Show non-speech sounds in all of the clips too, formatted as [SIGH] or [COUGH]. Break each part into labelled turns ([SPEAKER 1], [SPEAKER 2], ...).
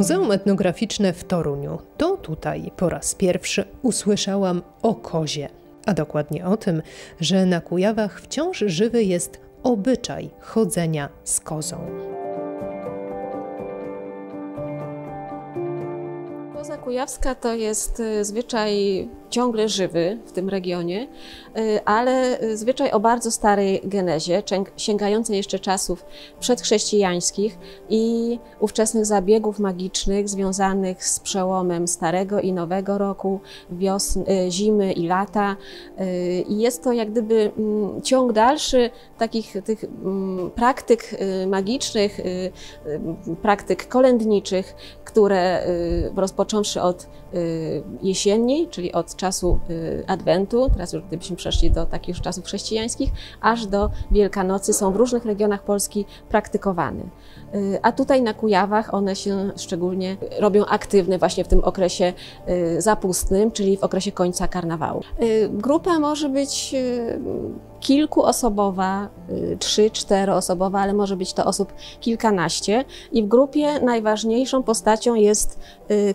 [SPEAKER 1] Muzeum Etnograficzne w Toruniu. To tutaj po raz pierwszy usłyszałam o kozie, a dokładnie o tym, że na Kujawach wciąż żywy jest obyczaj chodzenia z kozą.
[SPEAKER 2] Koza kujawska to jest y, zwyczaj ciągle żywy w tym regionie, y, ale y, zwyczaj o bardzo starej genezie, sięgającej jeszcze czasów przedchrześcijańskich i ówczesnych zabiegów magicznych związanych z przełomem starego i nowego roku, y, zimy i lata. I jest to jak gdyby mm, ciąg dalszy takich tych mm, praktyk magicznych, praktyk kolędniczych, które rozpocząwszy od jesienniej, czyli od czasu y, Adwentu, teraz już gdybyśmy przeszli do takich czasów chrześcijańskich, aż do Wielkanocy są w różnych regionach Polski praktykowane. Y, a tutaj na Kujawach one się szczególnie robią aktywne właśnie w tym okresie y, zapustnym, czyli w okresie końca karnawału. Grupa może być kilkuosobowa, trzy, czteroosobowa, ale może być to osób kilkanaście. I w grupie najważniejszą postacią jest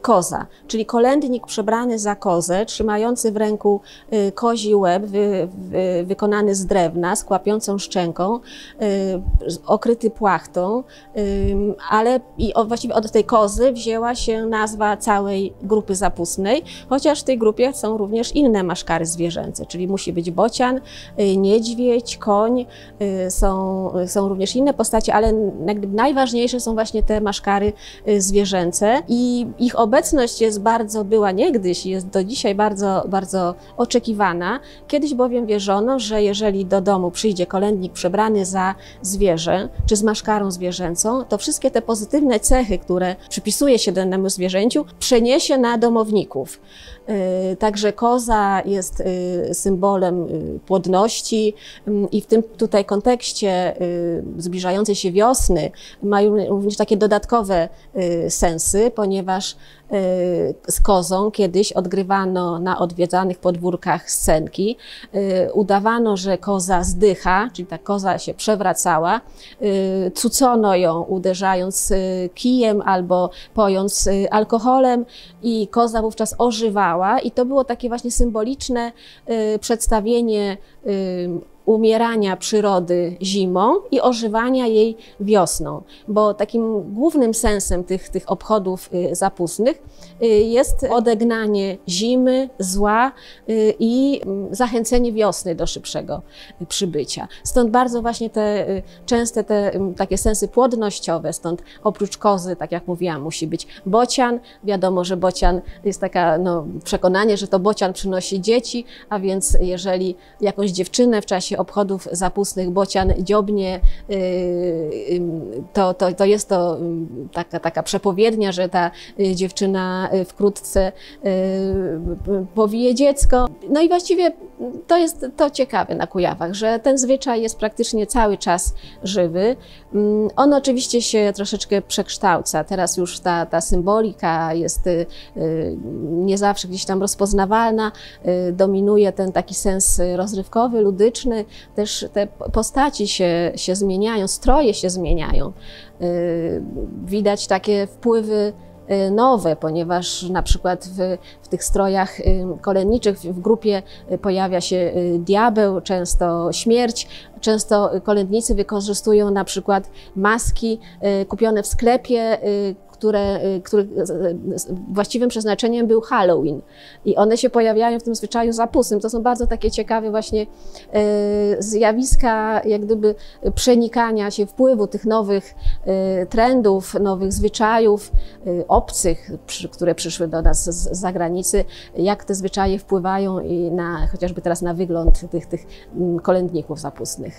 [SPEAKER 2] koza, czyli kolędnik przebrany za kozę, trzymający w ręku y, kozi łeb wy, wy, wykonany z drewna, z kłapiącą szczęką, y, okryty płachtą, ale i właściwie od tej kozy wzięła się nazwa całej grupy zapustnej, chociaż w tej grupie są również inne maszkary zwierzęce, czyli musi być bocian, y, niedźwiedź, koń, są, są również inne postacie, ale najważniejsze są właśnie te maszkary zwierzęce i ich obecność jest bardzo, była niegdyś, jest do dzisiaj bardzo, bardzo oczekiwana. Kiedyś bowiem wierzono, że jeżeli do domu przyjdzie kolędnik przebrany za zwierzę, czy z maszkarą zwierzęcą, to wszystkie te pozytywne cechy, które przypisuje się danemu zwierzęciu, przeniesie na domowników. Y, także koza jest y, symbolem y, płodności mm, i w tym tutaj kontekście zbliżającej się wiosny mają również takie dodatkowe sensy, ponieważ z kozą kiedyś odgrywano na odwiedzanych podwórkach scenki. Udawano, że koza zdycha, czyli ta koza się przewracała. Cucono ją uderzając kijem albo pojąc alkoholem i koza wówczas ożywała i to było takie właśnie symboliczne y, przedstawienie y, umierania przyrody zimą i ożywania jej wiosną, bo takim głównym sensem tych, tych obchodów y, zapustnych y, jest odegnanie zimy, zła y, i mm, zachęcenie wiosny do szybszego przybycia. Stąd bardzo właśnie te częste te mm, takie sensy płodnościowe, stąd oprócz kozy, tak jak mówiłam, musi być bocian. Wiadomo, że bocian jest taka no, przekonanie, że to bocian przynosi dzieci, a więc jeżeli jakąś dziewczynę w czasie obchodów zapustnych bocian dziobnie, y, y, to, to, to jest to mm, taka, taka przepowiednia, że ta y, dziewczyna wkrótce powije dziecko. No i właściwie to jest to ciekawe na Kujawach, że ten zwyczaj jest praktycznie cały czas żywy. Mm, on oczywiście się troszeczkę przekształca. Teraz już ta, ta symbolika jest nie zawsze gdzieś tam rozpoznawalna. Dominuje ten taki sens rozrywkowy, ludyczny, też te postaci się, się zmieniają, stroje się zmieniają. Y, widać takie wpływy y, nowe, ponieważ na przykład w, w tych strojach y, kolenniczych w grupie pojawia się diabeł, często śmierć, często kolędnicy wykorzystują na przykład maski kupione w sklepie, które, y, których właściwym przeznaczeniem był Halloween. I one się pojawiają w tym zwyczaju zapustnym. To są bardzo takie ciekawe właśnie y, zjawiska, jak gdyby przenikania się, wpływu tych nowych y, trendów, nowych zwyczajów obcych, które przyszły do nas z zagranicy, jak te zwyczaje wpływają i na, chociażby teraz na wygląd tych, tych mm, kolędników zapustnych.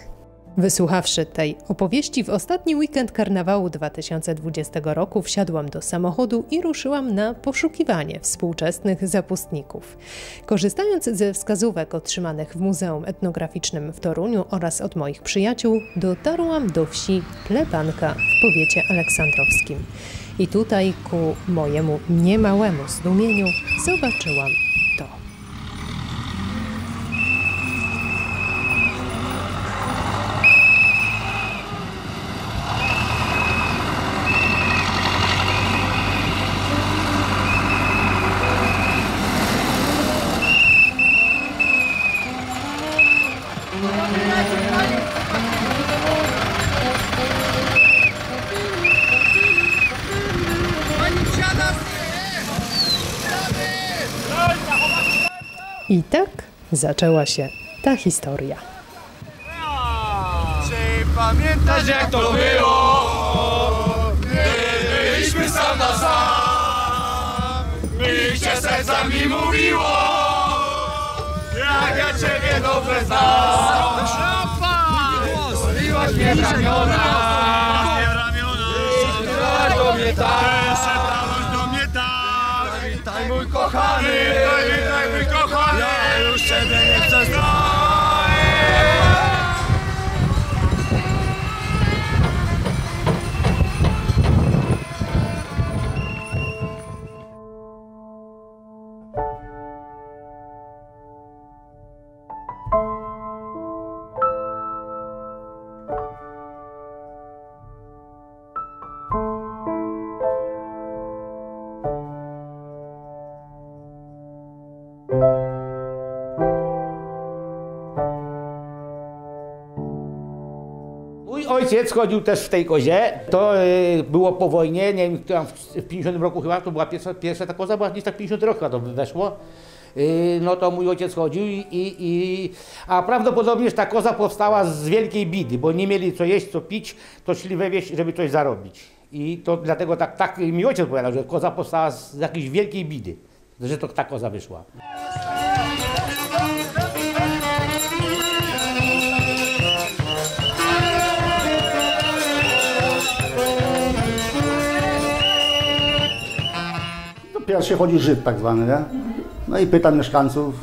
[SPEAKER 1] Wysłuchawszy tej opowieści, w ostatni weekend karnawału 2020 roku wsiadłam do samochodu i ruszyłam na poszukiwanie współczesnych zapustników. Korzystając ze wskazówek otrzymanych w Muzeum Etnograficznym w Toruniu oraz od moich przyjaciół, dotarłam do wsi Plebanka w powiecie aleksandrowskim. I tutaj ku mojemu niemałemu zdumieniu zobaczyłam zaczęła się ta historia.
[SPEAKER 3] Czy pamiętasz jak to było? Gdy byliśmy sam na sam. Mi się sercami mówiło. Jak ja Ciebie dobrze znam. Mnie w ramiona. Mnie tak. Do mnie tak. Witaj mój kochany. Witaj mój kochany
[SPEAKER 4] ojciec chodził też w tej kozie. To y, było po wojnie, nie wiem, w 50 roku chyba, to była pierwsza, pierwsza ta koza, była gdzieś tak 50 rok chyba to weszło. Y, no to mój ojciec chodził i, i, a prawdopodobnie ta koza powstała z wielkiej bidy, bo nie mieli co jeść, co pić, to szli we wieś, żeby coś zarobić. I to dlatego tak, tak mi ojciec powiedział, że koza powstała z jakiejś wielkiej bidy, że to ta koza wyszła.
[SPEAKER 5] Pierwszy chodzi Żyd tak zwany, nie? No i pyta mieszkańców,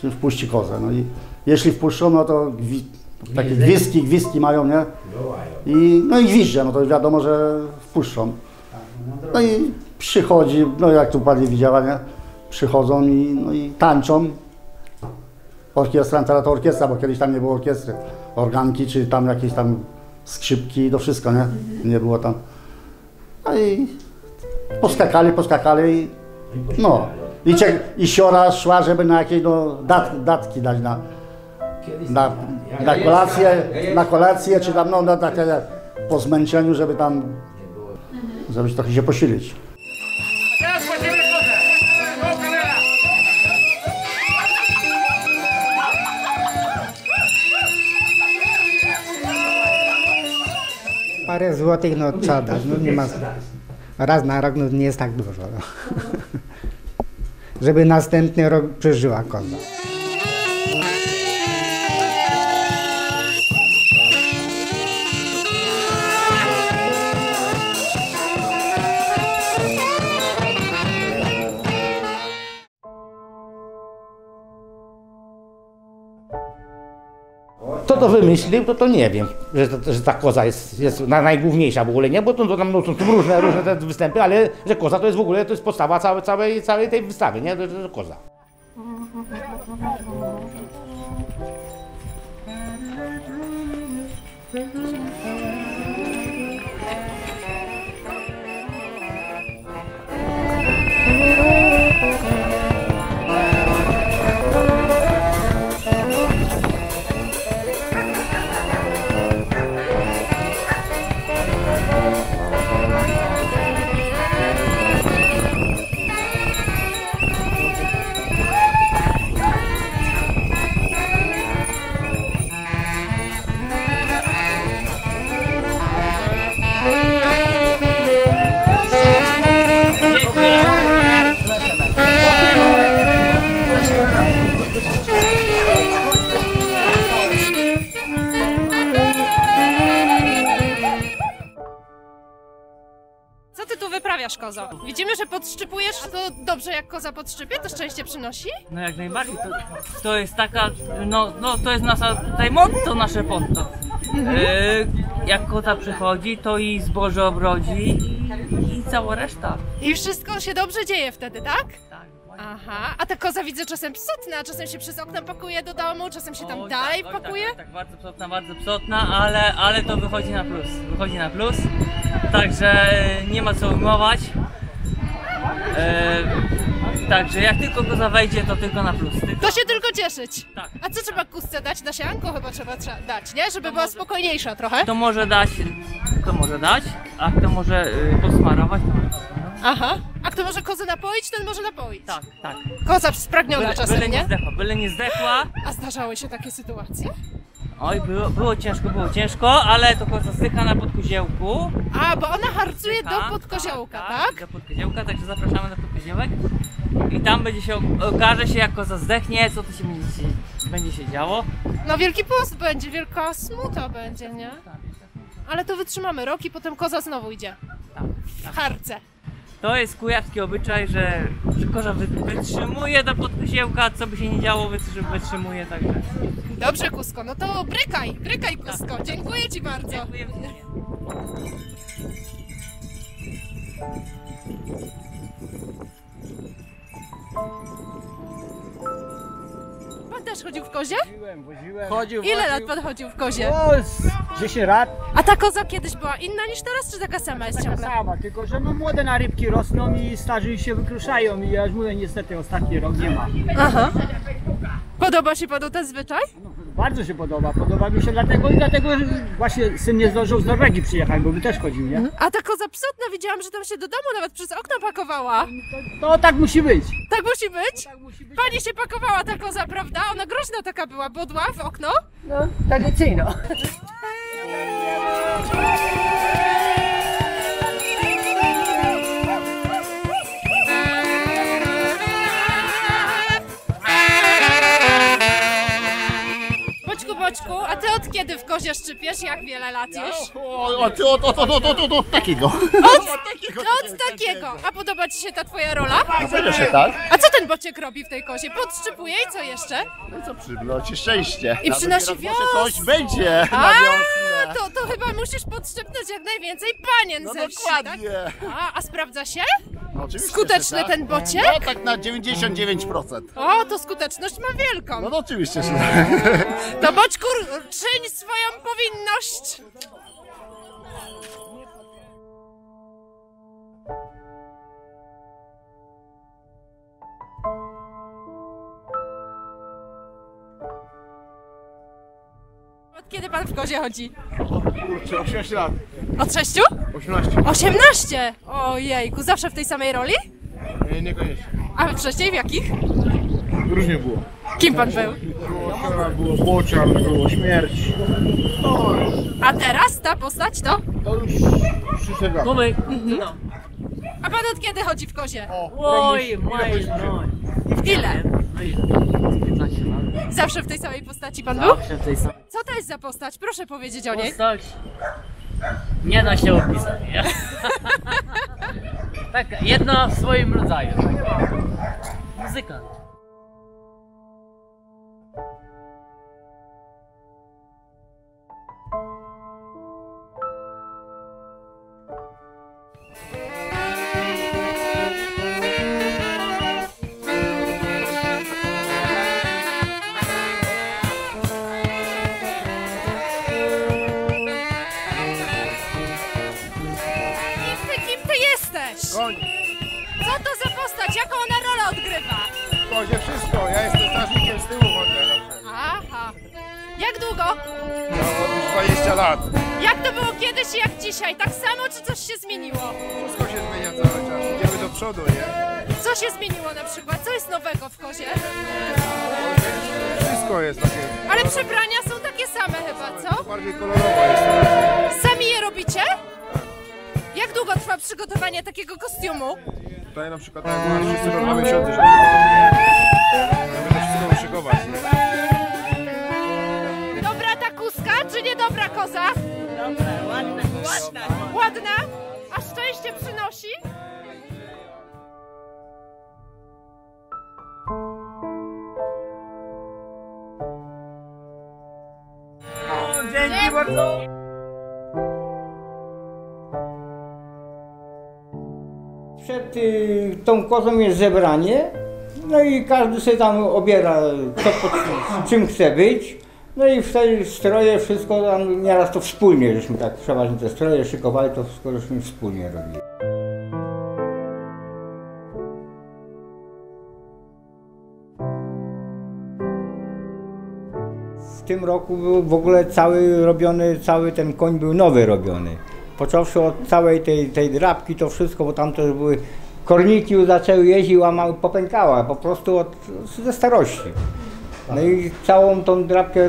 [SPEAKER 5] czy wpuści kozę. No i jeśli wpuszczą, no to gwi, takie gwizdki, gwizdki mają, nie? I, no i gwizdże, no to wiadomo, że wpuszczą. No i przychodzi, no jak tu pani widziała, nie? Przychodzą i, no i tańczą. Orkiestra, teraz to orkiestra, bo kiedyś tam nie było orkiestry. Organki, czy tam jakieś tam skrzypki, to wszystko, nie? Nie było tam. No i poskakali, poskakali i no. I, cie, I siora szła, żeby na jakieś no, dat, datki dać na, na, na kolację, na kolację, czy tam no, na takie po zmęczeniu, żeby tam, żeby trochę się posilić.
[SPEAKER 6] Parę złotych no trzeba dać, no nie ma... Raz na rok no nie jest tak dużo. No. Żeby następny rok przeżyła koza.
[SPEAKER 4] To wymyślił, to to nie wiem, że, że ta koza jest, jest na, najgłówniejsza w ogóle, nie? Bo to, to tam no, są różne, różne te występy, ale że koza to jest w ogóle, to jest podstawa całej, całej, całej tej wystawy, nie? To, to koza.
[SPEAKER 7] Wyprawiasz, kozo? Widzimy, że podszczypujesz, to dobrze jak koza podszczypie? To szczęście przynosi?
[SPEAKER 8] No jak najbardziej, to, to jest taka, no, no to jest nasza, tutaj motto nasze ponto. E, jak kota przychodzi, to i zboże obrodzi i, i cała reszta.
[SPEAKER 7] I wszystko się dobrze dzieje wtedy, tak?
[SPEAKER 8] Tak,
[SPEAKER 7] Aha, a ta koza widzę czasem psotna, czasem się przez okno pakuje do domu, czasem się tam
[SPEAKER 8] Oj,
[SPEAKER 7] dalej
[SPEAKER 8] tak, oj,
[SPEAKER 7] pakuje.
[SPEAKER 8] Tak, tak, tak, bardzo psotna, bardzo psotna, ale, ale to wychodzi na plus. Wychodzi na plus. Także nie ma co ujmować. E, także jak tylko koza wejdzie, to tylko na plus. Tylko,
[SPEAKER 7] To się tylko cieszyć.
[SPEAKER 8] Tak.
[SPEAKER 7] A co trzeba kusce dać? Na sianko chyba trzeba trza- dać, nie? Żeby była spokojniejsza trochę.
[SPEAKER 8] Kto może dać, kto może dać, a kto może y, posmarować, to może posmarować.
[SPEAKER 7] Aha. A kto może kozę napoić, ten może napoić.
[SPEAKER 8] Tak, tak.
[SPEAKER 7] Koza spragniona
[SPEAKER 8] Byle,
[SPEAKER 7] czasem,
[SPEAKER 8] byle nie zdechła, byle nie zdechła.
[SPEAKER 7] A zdarzały się takie sytuacje?
[SPEAKER 8] Oj, było, było ciężko, było ciężko, ale to koza zdycha na podkoziełku.
[SPEAKER 7] A, bo ona harcuje do
[SPEAKER 8] Zdycha,
[SPEAKER 7] podkoziołka, tak?
[SPEAKER 8] Do podkoziołka, także zapraszamy na podkoziołek. I tam będzie się, okaże się jak koza zdechnie, co to się będzie, się, będzie się działo.
[SPEAKER 7] No Wielki Post będzie, wielka smuta będzie, nie? Ale to wytrzymamy rok i potem koza znowu idzie.
[SPEAKER 8] Tak,
[SPEAKER 7] W harce.
[SPEAKER 8] To jest kujawski obyczaj, że, że koza wy, wytrzymuje do podkoziełka, co by się nie działo, wytrzy- wytrzymuje, także...
[SPEAKER 7] Dobrze, Kusko, no to brykaj, brykaj, Kusko. Dziękuję Ci bardzo.
[SPEAKER 8] Dziękuję ślicznie.
[SPEAKER 7] Pan też chodził w kozie?
[SPEAKER 9] Woziłem.
[SPEAKER 3] Chodził,
[SPEAKER 7] Ile lat Pan chodził w kozie?
[SPEAKER 9] O, z 10 lat.
[SPEAKER 7] A ta koza kiedyś była inna niż teraz, czy taka sama jest
[SPEAKER 9] Taka
[SPEAKER 7] ciągle?
[SPEAKER 9] sama, tylko że no młode na rybki rosną i starzy się wykruszają i ja już mówię, niestety ostatni rok nie ma.
[SPEAKER 7] Aha. Podoba się Panu ten zwyczaj?
[SPEAKER 9] No, bardzo się podoba, podoba mi się dlatego i dlatego że właśnie syn nie zdążył z Norwegii przyjechać, bo by też chodził, nie?
[SPEAKER 7] A ta koza psotna, widziałam, że tam się do domu nawet przez okno pakowała.
[SPEAKER 9] To tak musi być.
[SPEAKER 7] Tak musi być?
[SPEAKER 9] Tak musi być.
[SPEAKER 7] Pani się pakowała ta koza, prawda? Ona groźna taka była, bodła w okno.
[SPEAKER 9] No, tradycyjno.
[SPEAKER 7] Boćku, a ty od kiedy w kozie szczypiesz? Jak wiele lat już?
[SPEAKER 3] O, o, ty, o, o, o, o, o, o, takiego.
[SPEAKER 7] Od takiego, od takiego. A podoba ci się ta twoja rola?
[SPEAKER 3] Pewnie, że tak.
[SPEAKER 7] A co ten Bociek robi w tej kozie? Podszczypuje i co jeszcze?
[SPEAKER 3] No co przynosi szczęście.
[SPEAKER 7] I przynosi
[SPEAKER 3] Nawet
[SPEAKER 7] wiosnę.
[SPEAKER 3] Może coś będzie
[SPEAKER 7] A,
[SPEAKER 3] na wiosnę.
[SPEAKER 7] to, to chyba musisz podszczypnąć jak najwięcej panien
[SPEAKER 3] No
[SPEAKER 7] ze wsi, tak?
[SPEAKER 3] dokładnie.
[SPEAKER 7] A, a sprawdza się?
[SPEAKER 3] No, oczywiście,
[SPEAKER 7] Skuteczny
[SPEAKER 3] że tak.
[SPEAKER 7] ten bociek?
[SPEAKER 3] No tak na 99%.
[SPEAKER 7] O, to skuteczność ma wielką.
[SPEAKER 3] No, no oczywiście, że tak.
[SPEAKER 7] To Boćku, czyń swoją powinność. Od kiedy pan w kozie chodzi?
[SPEAKER 3] Kurczę, 18 lat.
[SPEAKER 7] Od sześciu?
[SPEAKER 3] 18.
[SPEAKER 7] 18! Ojejku, zawsze w tej samej roli?
[SPEAKER 3] Nie, niekoniecznie.
[SPEAKER 7] A wcześniej w jakich?
[SPEAKER 3] Różnie było.
[SPEAKER 7] Kim pan był?
[SPEAKER 3] Było Kora, było Bocian, było Śmierć.
[SPEAKER 7] A teraz ta postać to?
[SPEAKER 3] To już przyszedł lat.
[SPEAKER 8] Tomek, no.
[SPEAKER 7] A pan od kiedy chodzi w kozie?
[SPEAKER 8] Oj, maj, no.
[SPEAKER 7] Ile?
[SPEAKER 8] No ile? 15 lat.
[SPEAKER 7] Zawsze w tej samej postaci pan był?
[SPEAKER 8] Zawsze w tej samej
[SPEAKER 7] Co to jest za postać? Proszę powiedzieć o niej.
[SPEAKER 8] postać. Nie da się opisać, nie? [LAUGHS] tak, jedna w swoim rodzaju. Muzyka.
[SPEAKER 10] Przed y, tą kozą jest zebranie, no i każdy sobie tam obiera, co pod, czym chce być. No i wtedy stroje, wszystko tam, nieraz to wspólnie, żeśmy tak przeważnie te stroje szykowali, to wszystko żeśmy wspólnie robili. W tym roku był w ogóle cały robiony, cały ten koń był nowy robiony. Począwszy od całej tej, tej drapki, to wszystko, bo tam też były korniki zaczęły jeździć, łamały, popękała, po prostu od, ze starości. No i całą tą drapkę,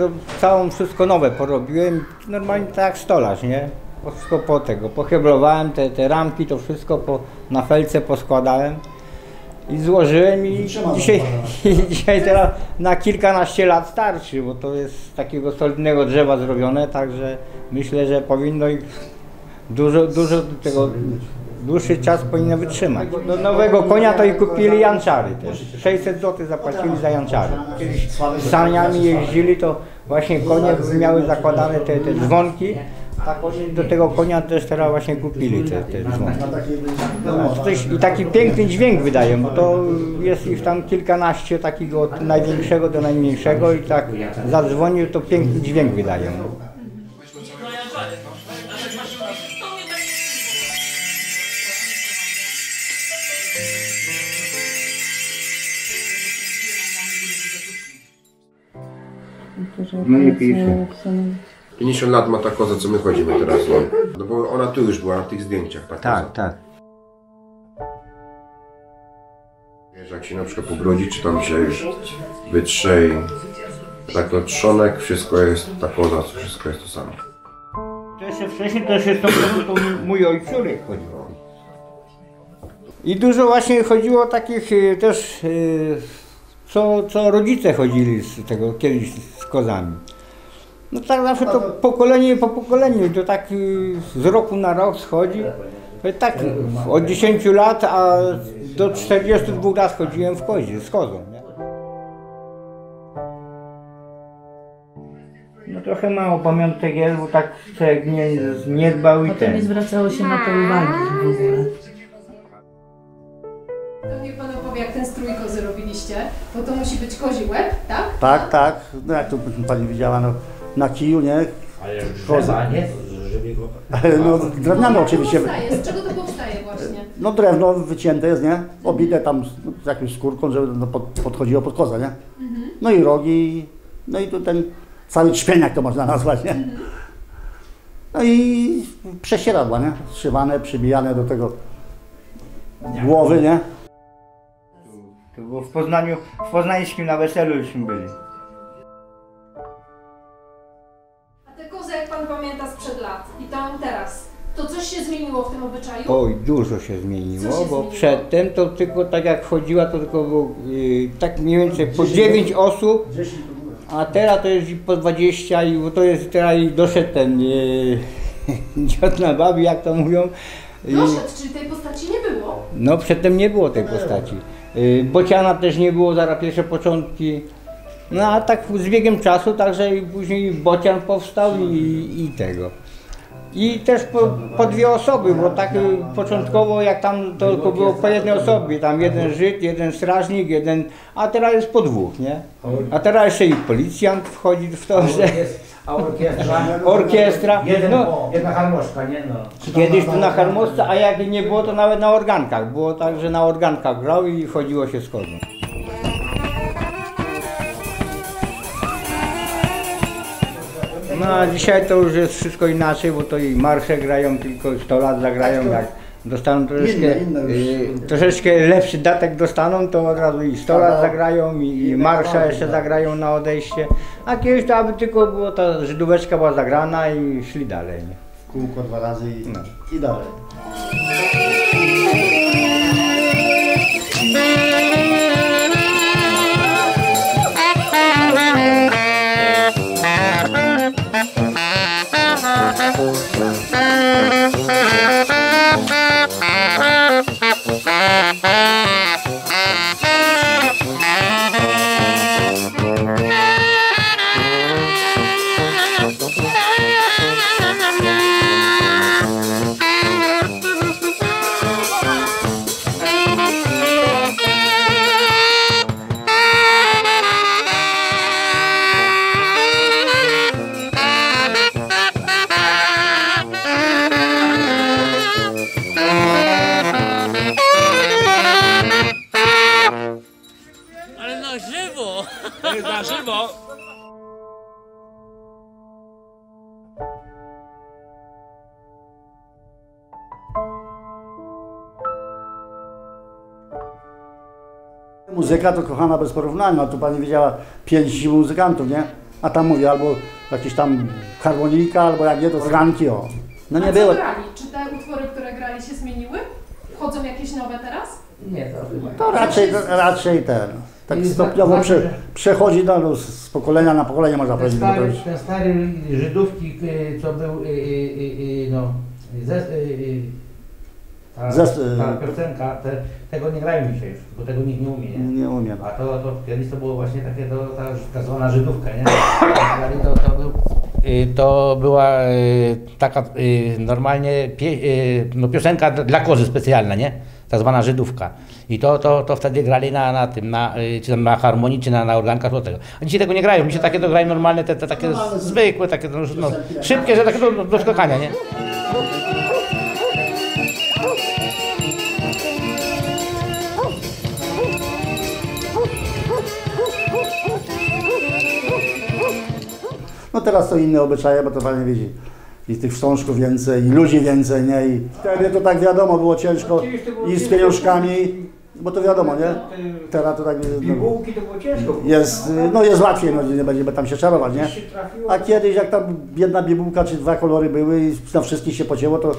[SPEAKER 10] całą wszystko nowe porobiłem, normalnie tak jak stolarz, nie? Po- Wszystko po tego, poheblowałem te, te ramki, to wszystko po, na felce poskładałem i złożyłem i dzisiaj, i [LAUGHS] dzisiaj teraz na kilkanaście lat starczy, bo to jest z takiego solidnego drzewa zrobione, także myślę, że powinno ich dużo, dużo tego, dłuższy czas powinno wytrzymać. Do nowego konia to i kupili janczary też. 600 zł zapłacili za janczary. Kiedyś saniami jeździli, to właśnie konie miały zakładane te, te dzwonki, do tego konia też teraz właśnie kupili te, te dzwonki. No, I taki piękny dźwięk wydaje, bo to jest ich tam kilkanaście takiego od największego do najmniejszego i tak zadzwonił, to piękny dźwięk wydaje.
[SPEAKER 11] No nie pisze. 50 lat ma ta koza, co my chodzimy teraz, no. No bo ona tu już była na tych zdjęciach, ta koza.
[SPEAKER 10] tak.
[SPEAKER 11] Wiesz, jak się na przykład pobrodzi, czy tam się już wytrze i tak to trzonek, wszystko jest, ta koza, wszystko jest to samo.
[SPEAKER 10] To jeszcze wcześniej to jeszcze to, to mój ojciorek chodził. I dużo właśnie chodziło takich y, też, y, co, co rodzice chodzili z tego kiedyś z kozami. No tak zawsze to pokolenie po pokoleniu, to tak y, z roku na rok schodzi. Tak od 10 lat, a do 42 lat chodziłem w kozie, z kozą. Nie? No trochę mało pamiątek jest, bo tak człowiek nie, nie dbał i
[SPEAKER 12] Potem nie
[SPEAKER 10] ten.
[SPEAKER 12] zwracało się na to uwagi w ogóle.
[SPEAKER 1] Ten strój kozy robiliście, bo to musi być kozi łeb, tak?
[SPEAKER 5] Tak, tak. No jak to pani widziała, no, na kiju, nie?
[SPEAKER 4] Ale
[SPEAKER 5] Koza.
[SPEAKER 4] nie?
[SPEAKER 5] No drewniane oczywiście.
[SPEAKER 1] Powstaje, z czego to powstaje właśnie?
[SPEAKER 5] No drewno wycięte jest, nie? Obite tam z, jakąś skórką, żeby no, pod, podchodziło pod kozę, nie? No i rogi, no i tu ten cały trzpieniak to można nazwać, nie? No i prześcieradła, nie? Zszywane, przybijane do tego głowy, nie?
[SPEAKER 10] To było w Poznaniu, w poznańskim na weselu jużśmy byli.
[SPEAKER 1] A te kozy, jak Pan pamięta sprzed lat i tam teraz, to coś się zmieniło w tym obyczaju?
[SPEAKER 10] Oj, dużo się
[SPEAKER 1] Co
[SPEAKER 10] zmieniło,
[SPEAKER 1] się
[SPEAKER 10] bo
[SPEAKER 1] zmieniło?
[SPEAKER 10] przedtem to tylko tak jak chodziła, to tylko było yy, tak mniej więcej po 9 osób, a teraz to jest i po 20 i bo to jest teraz i doszedł ten yy, [LAUGHS] dziad na babi, jak to mówią. I-
[SPEAKER 1] Doszedł, czyli tej postaci nie było.
[SPEAKER 10] No przedtem nie było tej postaci. Y, Bociana też nie było, zaraz pierwsze początki. No a tak z biegiem czasu, także i później Bocian powstał i, i tego. I też po, po dwie osoby, bo tak y, początkowo jak tam to tylko było po jednej osobie, tam jeden Żyd, jeden strażnik, jeden, a teraz jest po dwóch, nie? A teraz jeszcze i policjant wchodzi w to, że
[SPEAKER 4] A orkiestra?
[SPEAKER 10] orkiestra,
[SPEAKER 4] Jeden,
[SPEAKER 10] no,
[SPEAKER 4] jedna harmoszka, nie no.
[SPEAKER 10] Kiedyś to na harmosce, a jak nie było, to nawet na organkach. Było tak, że na organkach grał i chodziło się z kozą. No a dzisiaj to już jest wszystko inaczej, bo to i marsze grają, tylko 100 lat zagrają, jak dostaną troszeczkę,
[SPEAKER 5] Inne, inne
[SPEAKER 10] y, troszeczkę lepszy datek dostaną, to od razu i 100 lat zagrają i, i marsza jeszcze zagrają na odejście. A kiedyś to aby tylko było ta Żydóweczka była zagrana i szli dalej.
[SPEAKER 5] W kółko dwa razy i,
[SPEAKER 10] No.
[SPEAKER 5] i dalej. Muzyka to kochana bez porównania, no tu pani widziała pięć muzykantów, nie? A tam mówię, albo jakieś tam harmonijka, albo jak nie, to zranki, o. No nie
[SPEAKER 7] A
[SPEAKER 5] było.
[SPEAKER 7] co grali? Czy te utwory, które grali się zmieniły? Wchodzą jakieś nowe teraz?
[SPEAKER 6] Nie, to chyba.
[SPEAKER 5] To raczej, raczej ten, tak stopniowo
[SPEAKER 6] za-
[SPEAKER 5] prze,
[SPEAKER 6] za-
[SPEAKER 5] przechodzi no, no, z pokolenia na pokolenie, można
[SPEAKER 4] Ten
[SPEAKER 5] powiedzieć. to
[SPEAKER 4] stary, ten stary Żydówki, y, co był, y, y, y, y, no, ze, y, y, ta,
[SPEAKER 5] Zes-
[SPEAKER 4] ta piosenka, te, tego nie grają dzisiaj już, bo tego nikt nie umie, nie?
[SPEAKER 5] Nie umiem.
[SPEAKER 4] A to, to kiedyś to było właśnie takie, to, ta tak zwana Żydówka, nie? [COUGHS] To, to, był, y, to była y, taka y, normalnie pie, no, piosenka dla kozy specjalna, nie? Tak zwana Żydówka. I to, to, to wtedy grali na, na tym, na, czy tam na harmonii, czy na, na organkach, to tego. A dzisiaj tego nie grają, dzisiaj takie to grają normalne, te, te takie zwykłe, takie no, no, szybkie, że takie do, do skakania, nie? [LAUGHS]
[SPEAKER 5] No teraz to inne obyczaje, bo to pani widzi. I tych wstążków więcej, i ludzi więcej, nie? I wtedy to tak wiadomo, było ciężko i z pieniążkami, bo to wiadomo, nie? Teraz to tak no,
[SPEAKER 9] to było ciężko.
[SPEAKER 5] jest, no jest łatwiej, no nie będziemy tam się czarować, nie? A kiedyś jak tam jedna bibułka czy dwa kolory były i na wszystkich się pocięło, to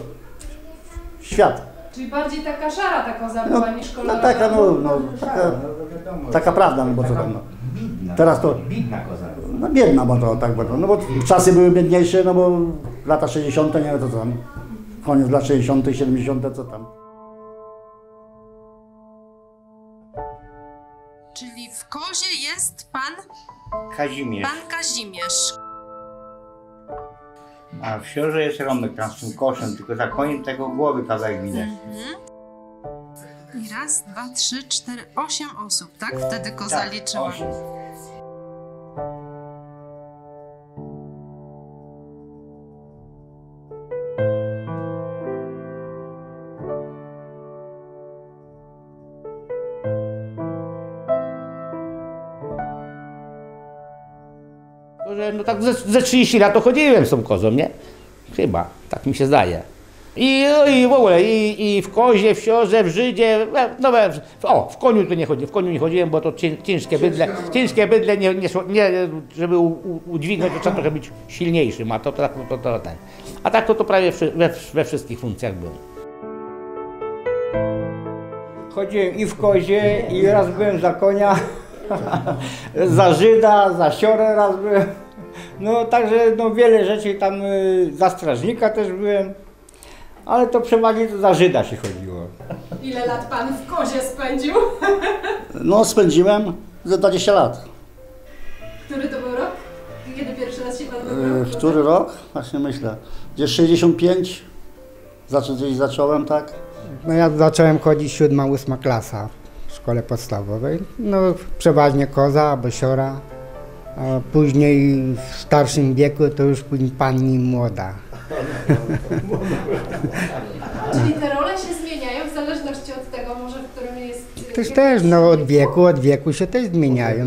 [SPEAKER 5] świat.
[SPEAKER 7] Czyli bardziej taka szara ta koza
[SPEAKER 5] No,
[SPEAKER 7] była niż
[SPEAKER 5] no
[SPEAKER 7] kolorowa.
[SPEAKER 5] taka, no, no taka, taka prawda, no bo co tam, no. Teraz to,
[SPEAKER 4] Bidna koza.
[SPEAKER 5] No biedna, bo to tak, bo to, no bo czasy były biedniejsze, no bo lata 60, nie wiem co tam, koniec lat 60., 70, co tam.
[SPEAKER 13] Czyli w kozie jest pan,
[SPEAKER 10] Kazimierz.
[SPEAKER 13] pan Kazimierz.
[SPEAKER 10] A w siorze jest Romek tam z tym koszem, tylko za koniem tego głowy kawałek widać.
[SPEAKER 13] Mhm. I raz, dwa, trzy, cztery, osiem osób, tak? Wtedy koza
[SPEAKER 10] Tak,
[SPEAKER 13] liczyła.
[SPEAKER 10] osiem.
[SPEAKER 4] Tak ze, ze 30 lat to chodziłem z tą kozą, nie? Chyba, tak mi się zdaje. I, no i w ogóle, i, i w kozie, w siorze, w żydzie, we- no o, w koniu to nie chodzi, w koniu nie chodziłem, bo to cię, ciężkie bydle, ciężkie bydle, nie, nie, nie, żeby udźwignąć, to trzeba trochę być silniejszym, a to, to, to, to ten. A tak to, to prawie we, we wszystkich funkcjach było.
[SPEAKER 10] Chodziłem i w kozie, i raz byłem za konia, [LAUGHS] za Żyda, za siorę raz byłem. No także no, wiele rzeczy tam, y, za strażnika też byłem. Ale to przeważnie to za Żyda się chodziło.
[SPEAKER 7] Ile lat pan w kozie spędził?
[SPEAKER 5] No spędziłem ze 20 lat.
[SPEAKER 7] Który to był rok? Kiedy pierwszy raz się pan wybrał? w
[SPEAKER 5] Który rok? Właśnie myślę. Gdzieś 65 Zaczę, gdzieś zacząłem, tak?
[SPEAKER 6] No ja zacząłem chodzić siódma, ósma klasa w szkole podstawowej. No przeważnie koza albo siora. A później w starszym wieku to już pani młoda. [LAUGHS]
[SPEAKER 7] Czyli te role się zmieniają w zależności od tego może, w którym jest...
[SPEAKER 6] Też też, no od wieku, od wieku się też zmieniają.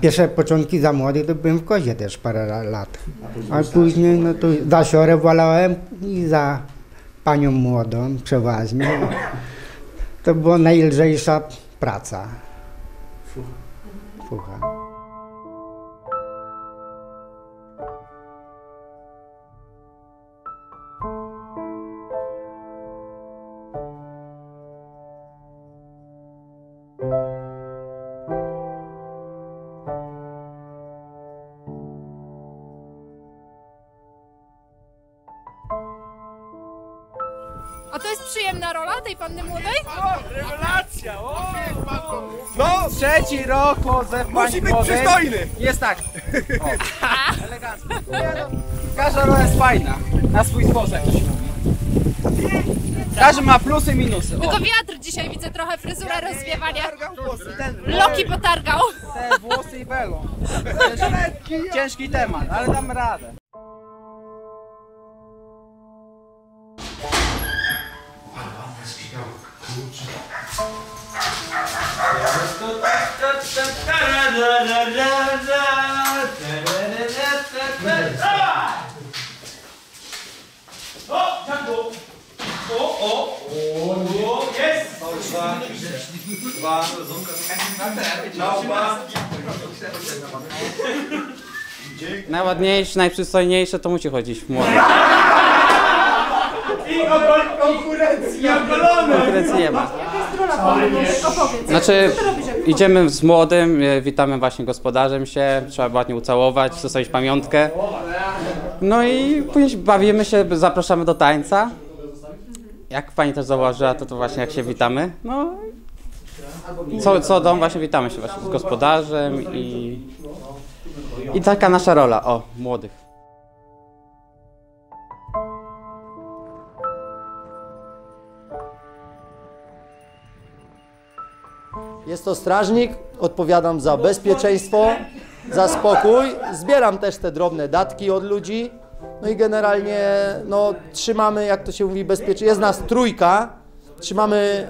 [SPEAKER 6] Pierwsze początki za młody to byłem w kozie też parę la- lat. A później no to za siorę wolałem i za panią młodą przeważnie. To była najlżejsza praca. Fucha.
[SPEAKER 7] A tej panny młodej?
[SPEAKER 3] Rewelacja! O!
[SPEAKER 14] No, trzeci rok w
[SPEAKER 3] Musi być
[SPEAKER 14] młodej.
[SPEAKER 3] przystojny!
[SPEAKER 14] Jest tak. O. Elegancko. Nie, no, Każda rola jest fajna. Na swój sposób. Każdy ma plusy i minusy. O.
[SPEAKER 7] Tylko wiatr dzisiaj widzę trochę fryzurę rozwiewania.
[SPEAKER 14] Ten-
[SPEAKER 7] Loki potargał.
[SPEAKER 14] Te włosy i welon. Ciężki, ciężki temat, ale damy radę.
[SPEAKER 3] O, Django! O, o, o, jest!
[SPEAKER 14] Dwa, dwa, małpa.
[SPEAKER 15] Najładniejsze, najprzystojniejsze to musi chodzić w młodych.
[SPEAKER 3] I konkurencja!
[SPEAKER 15] Konkurencji nie ma.
[SPEAKER 7] Jaka jest rola? Opowiedz.
[SPEAKER 15] Znaczy,
[SPEAKER 7] Co ty robisz,
[SPEAKER 15] idziemy z młodym, e, witamy właśnie gospodarzem się, trzeba ładnie ucałować, zostawić pamiątkę. No i później bawimy się, zapraszamy do tańca. Jak pani też zauważyła, to to właśnie jak się witamy. No, co, co dom właśnie witamy się właśnie z gospodarzem i, i taka nasza rola, o, młodych.
[SPEAKER 16] Jest to strażnik, odpowiadam za bezpieczeństwo, za spokój. Zbieram też te drobne datki od ludzi. No i generalnie no, trzymamy, jak to się mówi, bezpiecznie. Jest nas trójka, trzymamy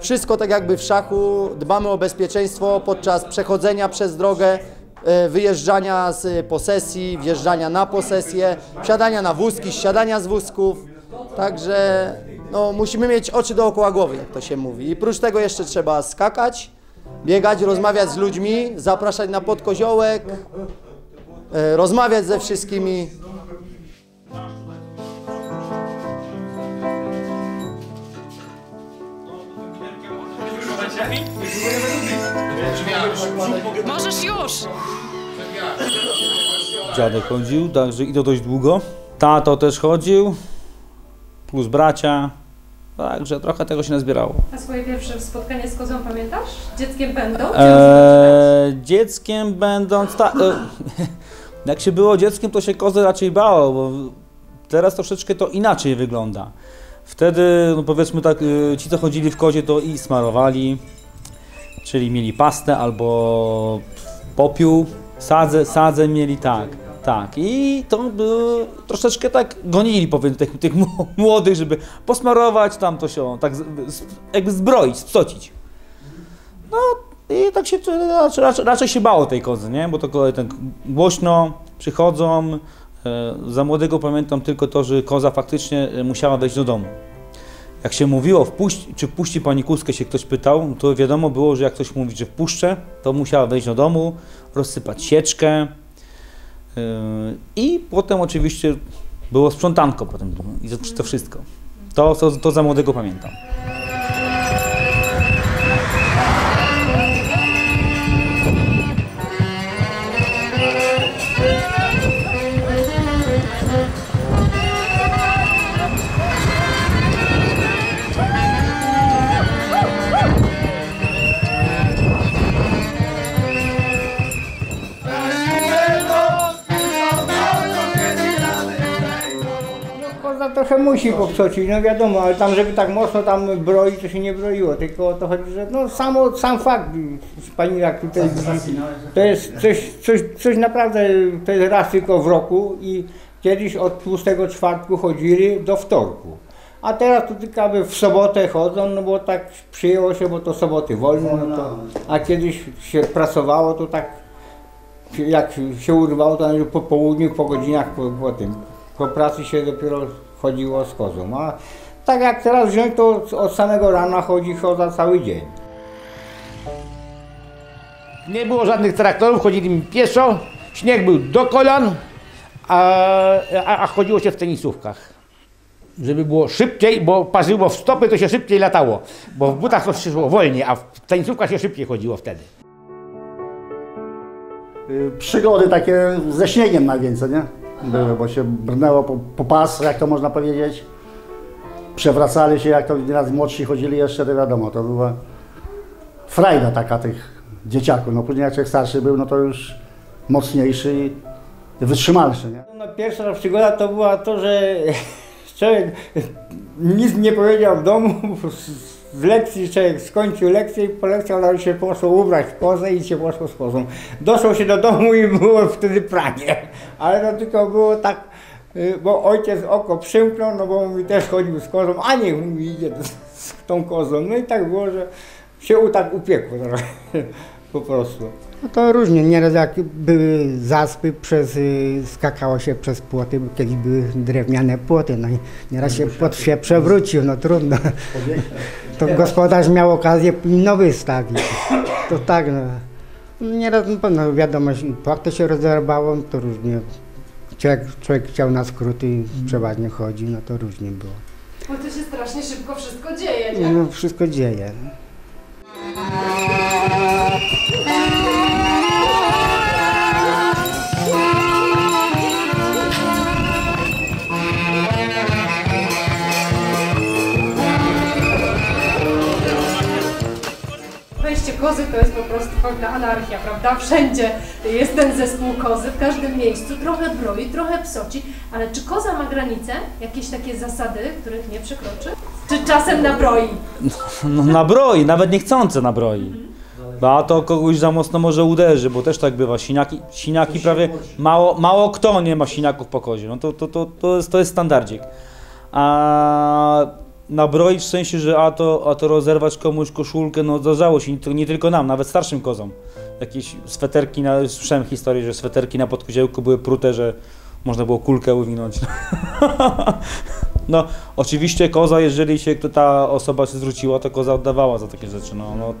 [SPEAKER 16] wszystko tak jakby w szachu, dbamy o bezpieczeństwo podczas przechodzenia przez drogę, e, wyjeżdżania z posesji, wjeżdżania na posesję, wsiadania na wózki, siadania z wózków. Także no, musimy mieć oczy dookoła głowy, jak to się mówi. I prócz tego jeszcze trzeba skakać, biegać, rozmawiać z ludźmi, zapraszać na podkoziołek, e, rozmawiać ze wszystkimi.
[SPEAKER 7] Możesz już!
[SPEAKER 17] Dziadek chodził, także i to dość długo. Tato też chodził, plus bracia, także trochę tego się nazbierało.
[SPEAKER 7] A swoje pierwsze spotkanie z kozą pamiętasz? Dzieckiem będą?
[SPEAKER 17] Eee, dzieckiem będąc, ta, e, [LAUGHS] jak się było dzieckiem, to się kozy raczej bało, bo teraz troszeczkę to inaczej wygląda. Wtedy, no powiedzmy tak, e, ci co chodzili w kozie to i smarowali, czyli mieli pastę albo popiół, sadzę, sadzę mieli tak, tak. I to by, troszeczkę tak gonili powiedzmy tych, tych [LAUGHS] młodych, żeby posmarować tam to się, tak jakby zbroić, spocić. No i tak się raczej, raczej, się bało tej kozy, nie? Bo to tak głośno przychodzą. E, za młodego pamiętam tylko to, że koza faktycznie e, musiała wejść do domu. Jak się mówiło, wpuść, czy wpuści pani kózkę, się ktoś pytał, no to wiadomo było, że jak ktoś mówi, że wpuszczę, to musiała wejść do domu, rozsypać sieczkę. E, I potem oczywiście było sprzątanko potem i to wszystko. To, to, to za młodego pamiętam.
[SPEAKER 10] Trochę musi popsocić, no wiadomo, ale tam, żeby tak mocno tam broić, to się nie broiło, tylko o to chodzi, że no samo, sam fakt, pani jak tutaj to jest coś, coś, coś naprawdę, to jest raz tylko w roku i kiedyś od tłustego czwartku chodzili do wtorku. A teraz to tylko w sobotę chodzą, no bo tak przyjęło się, bo to soboty wolne, no to, a kiedyś się pracowało, to tak jak się urwało, to po południu, po godzinach, po, po tym, po pracy się dopiero chodziło z kozą. A tak jak teraz wziąć, to od samego rana chodzi choza cały dzień.
[SPEAKER 4] Nie było żadnych traktorów, chodzili pieszo, śnieg był do kolan, a, a, a chodziło się w tenisówkach. Żeby było szybciej, bo parzyło w stopy, to się szybciej latało, bo w butach to szło wolniej, a w tenisówkach się szybciej chodziło wtedy.
[SPEAKER 5] Przygody takie ze śniegiem najwięcej, nie? Były, bo się brnęło po, po pas, jak to można powiedzieć. Przewracali się, jak to raz młodsi chodzili jeszcze, to wiadomo, to była frajda taka tych dzieciaków. No później jak człowiek starszy był, no to już mocniejszy i wytrzymalszy, nie?
[SPEAKER 10] No, pierwsza przygoda to była to, że [LAUGHS] człowiek nic nie powiedział w domu, [LAUGHS] w lekcji człowiek skończył lekcję i po lekcji ale się poszło ubrać w kozę i się poszło z kozą. Doszło się do domu i było wtedy pranie, ale to tylko było tak, y, bo ojciec oko przymknął, no bo mówi też chodził z kozą, a niech mówi idzie z tą kozą. No i tak było, że się tak upiekło po prostu.
[SPEAKER 6] No to różnie, nieraz jak były zaspy, przez, y, skakało się przez płoty, bo kiedyś były drewniane płoty, no i nieraz się płot się przewrócił, no trudno. To gospodarz miał okazję nowy stawić. To tak, no. Nieraz, no, no wiadomo, płachty się rozerwało, to różnie. Człowiek, człowiek chciał na skróty i przeważnie chodził, no to różnie było.
[SPEAKER 7] Bo to się strasznie szybko wszystko dzieje, nie?
[SPEAKER 6] No wszystko dzieje.
[SPEAKER 7] Kozy to jest po prostu pewna anarchia, prawda? Wszędzie jest ten zespół kozy, w każdym miejscu. Trochę broi, trochę psoci, ale czy koza ma granice? Jakieś takie zasady, których nie przekroczy? Czy czasem nabroi?
[SPEAKER 17] No, nabroi, nawet niechcące nabroi. A to kogoś za mocno może uderzy, bo też tak bywa. Siniaki, siniaki prawie mało, mało kto nie ma siniaków po kozie. No to, to, to, to, jest, to jest standardzik. A nabroić w sensie, że a to, a to rozerwać komuś koszulkę, no zdarzało się, to nie tylko nam, nawet starszym kozom. Jakieś sweterki, na, słyszałem historię, że sweterki na podkoziełku były prute, że można było kulkę uwinąć. [LAUGHS] No, oczywiście koza, jeżeli się ta osoba się zwróciła, to koza oddawała za takie rzeczy. No, no,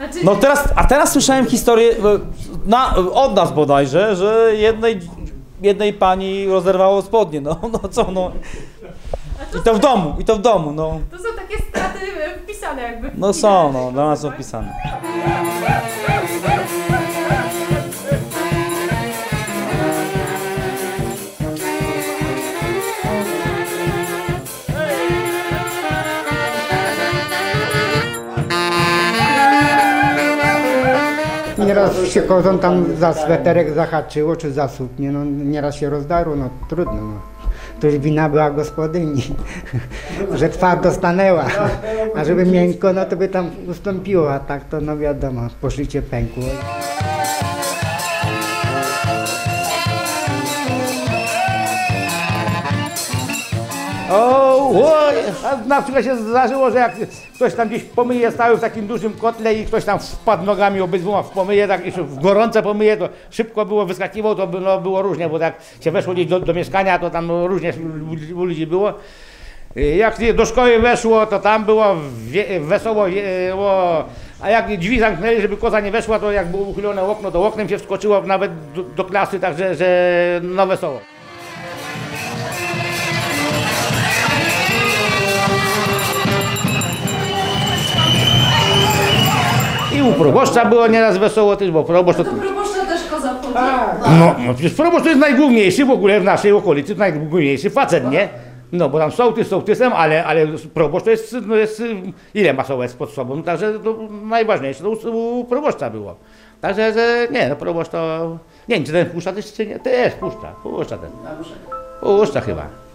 [SPEAKER 7] A czy...
[SPEAKER 17] no teraz, a teraz słyszałem historię e, na, od nas bodajże, że jednej, jednej pani rozerwało spodnie. No, no co, no. I to w domu, i to w domu, no.
[SPEAKER 7] To są takie straty e, wpisane jakby.
[SPEAKER 17] No są, no, dla nas są wpisane.
[SPEAKER 6] Nieraz się kozą tam za sweterek zahaczyło, czy za suknię, no nieraz się rozdarło, no trudno. No. To już wina była gospodyni, [LAUGHS] że twardo stanęła, a żeby miękko, no to by tam ustąpiło, a tak to no wiadomo, poszlicie pękło.
[SPEAKER 4] O, a na przykład się zdarzyło, że jak ktoś tam gdzieś pomyje stały w takim dużym kotle i ktoś tam wpadł nogami obydwoma w pomyje, tak jeszcze w gorące pomyje, to szybko było, wyskakiwał, to no, było różnie, bo tak się weszło gdzieś do, do mieszkania, to tam no, różnie u- ludzi było. Jak do szkoły weszło, to tam było wie, wesoło, o, a jak drzwi zamknęli, żeby koza nie weszła, to jak było uchylone okno, to oknem się wskoczyło nawet do, do klasy, także że no wesoło. I u proboszcza było nieraz wesoło też, bo proboszcz to...
[SPEAKER 7] Proboszcza też koza wchodzi.
[SPEAKER 4] No, no przecież proboszcz to jest najgłówniejszy w ogóle w naszej okolicy, to najgłówniejszy facet, nie? No bo tam sołtys sołtysem, ale, ale proboszcz to jest, no jest, ile ma sołec pod sobą, także to najważniejsze to u, u proboszcza było. Także, że nie, no proboszcz to, nie wiem czy ten puszcza też, czy nie, też puszcza, puszcza ten. Puszcza chyba.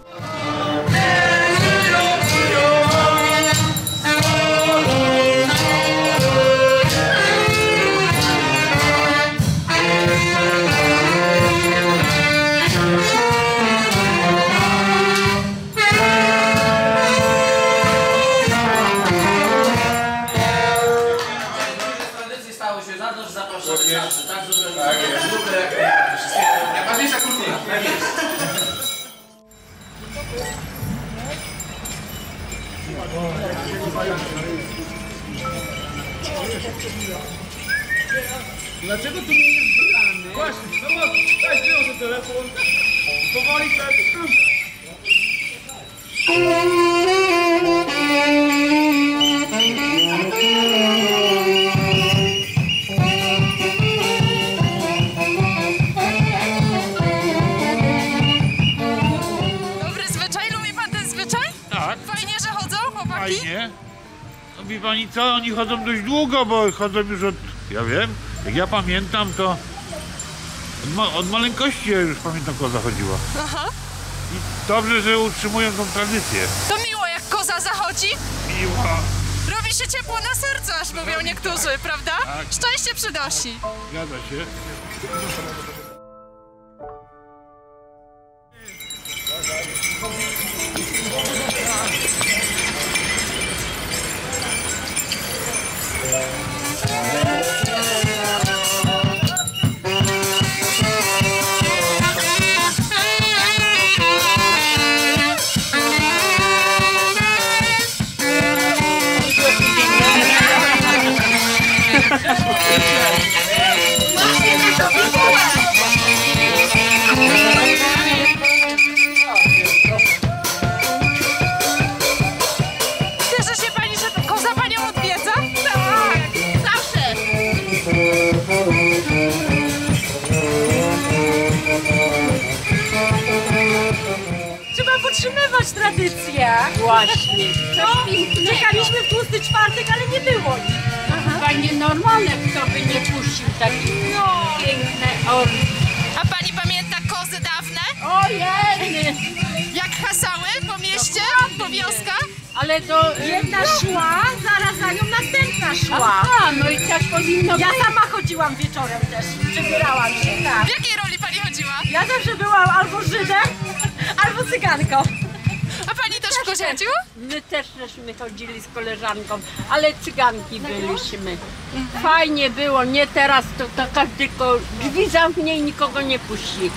[SPEAKER 3] Dlaczego tu nie jest grany? Właśnie, no bo ktoś wziął telefon, powoli tak.
[SPEAKER 18] Pani co, oni chodzą dość długo, bo chodzą już od, ja wiem, jak ja pamiętam to od, ma, od maleńkości ja już pamiętam koza chodziła.
[SPEAKER 13] Aha.
[SPEAKER 18] I dobrze, że utrzymują tą tradycję.
[SPEAKER 13] To miło, jak koza zachodzi.
[SPEAKER 18] Miło.
[SPEAKER 13] Robi się ciepło na sercu, aż mówią niektórzy, prawda?
[SPEAKER 18] Tak.
[SPEAKER 13] Szczęście przynosi.
[SPEAKER 18] Zgadza się.
[SPEAKER 19] Ja zawsze byłam albo Żydem, albo Cyganką.
[SPEAKER 20] A pani też w chodziła?
[SPEAKER 21] My też żeśmy chodzili z koleżanką, ale cyganki byliśmy. Fajnie było, nie teraz to, to każdy tylko drzwi zamknie i nikogo nie puści.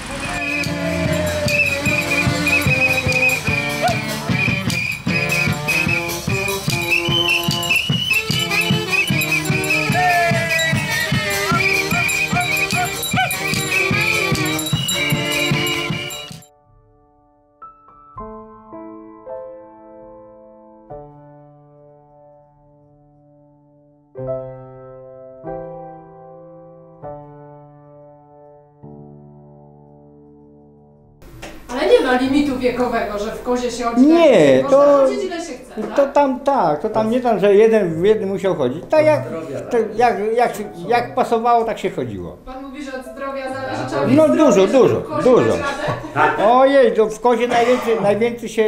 [SPEAKER 7] Wiekowego, że w kozie się chodzi
[SPEAKER 10] Nie,
[SPEAKER 7] Można
[SPEAKER 10] to-
[SPEAKER 7] chodzić ile się chce, tak?
[SPEAKER 10] To tam tak, to tam nie tam, że jeden, jeden musiał chodzić. Tak jak, to jak, jak, jak pasowało, tak się chodziło.
[SPEAKER 7] Pan mówi, że od zdrowia zależy, trzeba mieć
[SPEAKER 10] No
[SPEAKER 7] zdrowie,
[SPEAKER 10] dużo,
[SPEAKER 7] żeby
[SPEAKER 10] dużo,
[SPEAKER 7] w kozie
[SPEAKER 10] dużo.
[SPEAKER 7] dać radę.
[SPEAKER 10] Ojej, to w kozie najwięcej, najwięcej się...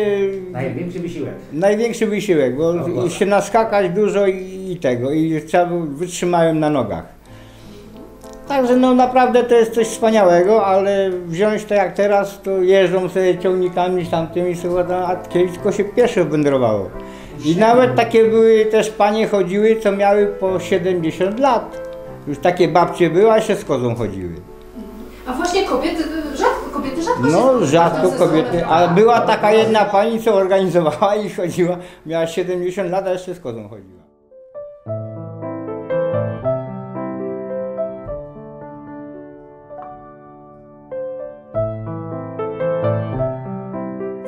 [SPEAKER 4] Największy wysiłek.
[SPEAKER 10] Największy wysiłek, bo się naskakać dużo i, i tego, i trzeba wytrzymałem na nogach. Także no naprawdę to jest coś wspaniałego, ale wziąć to jak teraz, to jeżdżą sobie ciągnikami tamtymi, słuchaj, a kiedyś tylko się pieszo wędrowało. I nawet takie były też panie chodziły, co miały po 70 lat. Już takie babcie były, a się z kozą chodziły.
[SPEAKER 7] A właśnie kobiety, rzadko, kobiety rzadko
[SPEAKER 10] No rzadko kobiety, a była taka jedna pani, co organizowała i chodziła, miała 70 lat, a jeszcze z kozą chodziła.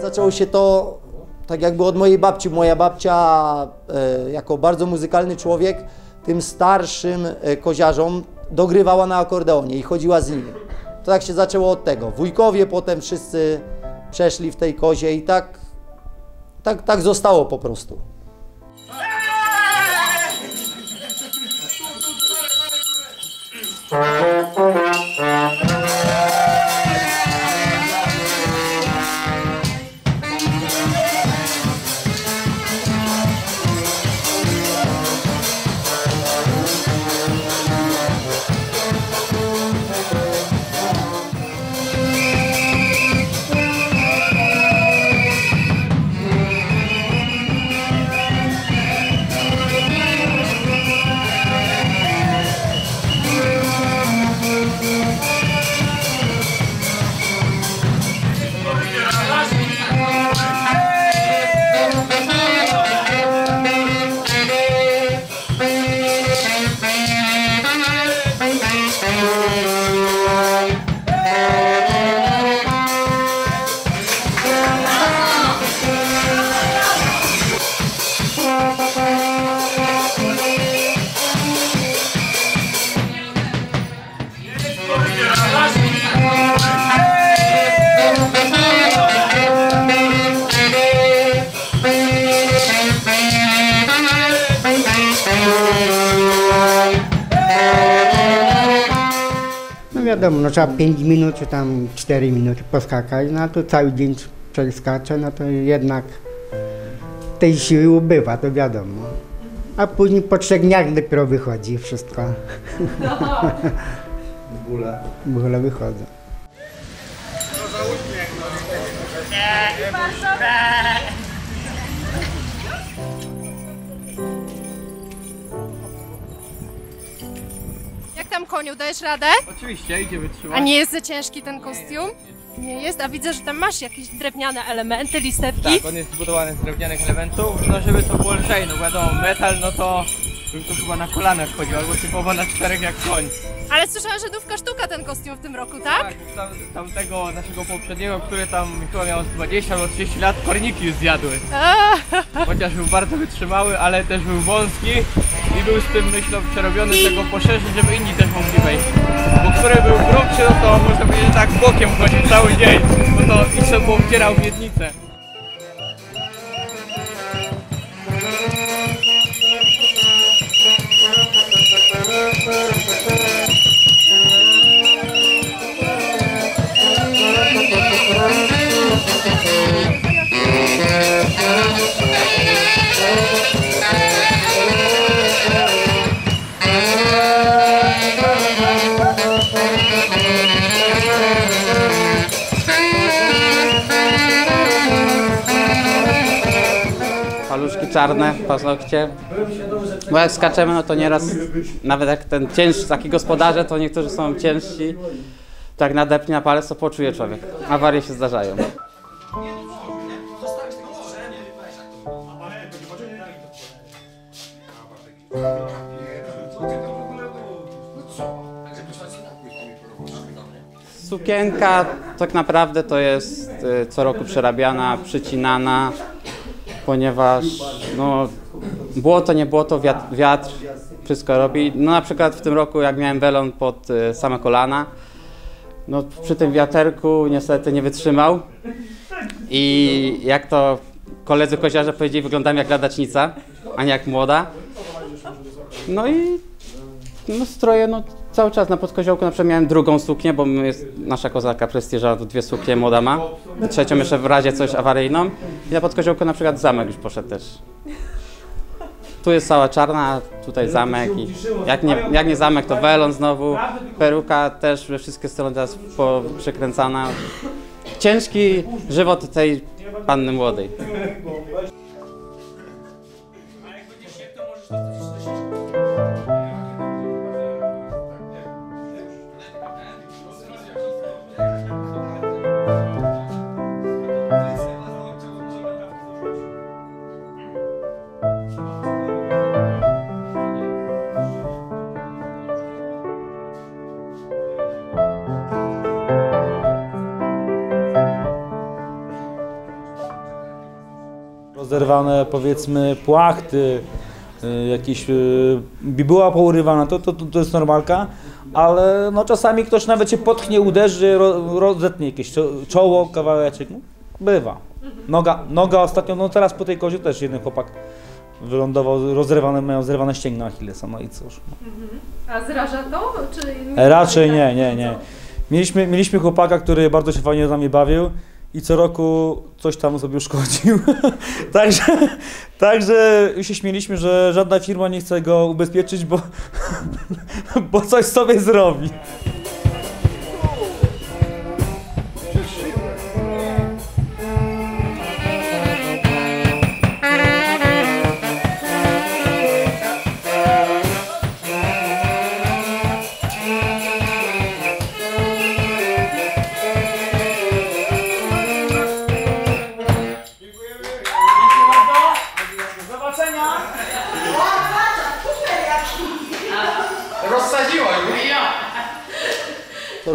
[SPEAKER 16] Zaczęło się to tak jakby od mojej babci. Moja babcia, e, jako bardzo muzykalny człowiek, tym starszym e, koziarzom dogrywała na akordeonie i chodziła z nimi. To tak się zaczęło od tego. Wujkowie potem wszyscy przeszli w tej kozie i tak, tak, tak zostało po prostu.
[SPEAKER 6] Trzeba 5 minut czy tam 4 minuty poskakać, no a to cały dzień przeskacze, no to jednak tej siły ubywa, to wiadomo. A później po trzech dniach dopiero wychodzi wszystko. [LAUGHS]
[SPEAKER 5] W ogóle.
[SPEAKER 6] W ogóle wychodzą.
[SPEAKER 7] Jak tam koniu, dajesz radę?
[SPEAKER 14] Oczywiście, idzie wytrzymać.
[SPEAKER 7] A nie jest za ciężki ten kostium? Nie jest, a widzę, że tam masz jakieś drewniane elementy, listewki.
[SPEAKER 14] Tak, on jest zbudowany z drewnianych elementów, no żeby to było lżej, no wiadomo, metal, no to bym tu chyba na kolanach chodził, albo typowo na czterech jak koń.
[SPEAKER 7] Ale słyszałam, że dówka sztuka ten kostium w tym roku, tak?
[SPEAKER 14] Tam, tamtego naszego poprzedniego, który tam chyba miał z 20 albo 30 lat, korniki już zjadły. Chociaż był bardzo wytrzymały, ale też był wąski był z tym myślą przerobiony, że go poszerzyć, żeby inni też mogli wejść. Bo który był grubszy, no to można powiedzieć, że tak bokiem chodził cały dzień, bo to i sobie obcierał miednicę.
[SPEAKER 15] Czarne, paznokcie. Bo jak skaczemy, no to nieraz, nawet jak ten cięższy, taki gospodarze, to niektórzy są ciężsi, to jak nadepnie na palec, to poczuje człowiek. Awarie się zdarzają. Sukienka tak naprawdę to jest y, co roku przerabiana, przycinana, ponieważ no, błoto, nie błoto, wiatr, wiatr wszystko robi. No na przykład w tym roku jak miałem welon pod y, same kolana, no przy tym wiaterku niestety nie wytrzymał i jak to koledzy koziarze powiedzieli, wyglądam jak ladacznica, a nie jak młoda. No i no stroje, no cały czas na podkoziołku na przykład miałem drugą suknię, bo jest, nasza kozaka prestiża dwie suknie młoda ma. Trzecią jeszcze w razie coś awaryjną. I na podkoziołku na przykład zamek już poszedł też. Tu jest cała czarna, tutaj zamek i jak nie, jak nie zamek to welon znowu, peruka też we wszystkie strony teraz przekręcana. Ciężki żywot tej panny młodej.
[SPEAKER 17] Rozerwane powiedzmy płachty, y, jakieś y, bibuła pourywana, to, to, to jest normalka, ale no czasami ktoś nawet cię potknie, uderzy, ro, rozetnie jakieś czo- czoło, kawałeczek, no, bywa. Noga, noga ostatnio, no teraz po tej kozie też jeden chłopak wylądował, rozrywane, miał zrywane ścięgno Achillesa, no i cóż.
[SPEAKER 7] A zraża to? Czy
[SPEAKER 17] E, Raczej nie, nie, nie. Mieliśmy, mieliśmy chłopaka, który bardzo się fajnie z nami bawił i co roku coś tam sobie uszkodził. [LAUGHS] także, także się śmieliśmy, że żadna firma nie chce go ubezpieczyć, bo, [LAUGHS] bo coś sobie zrobi.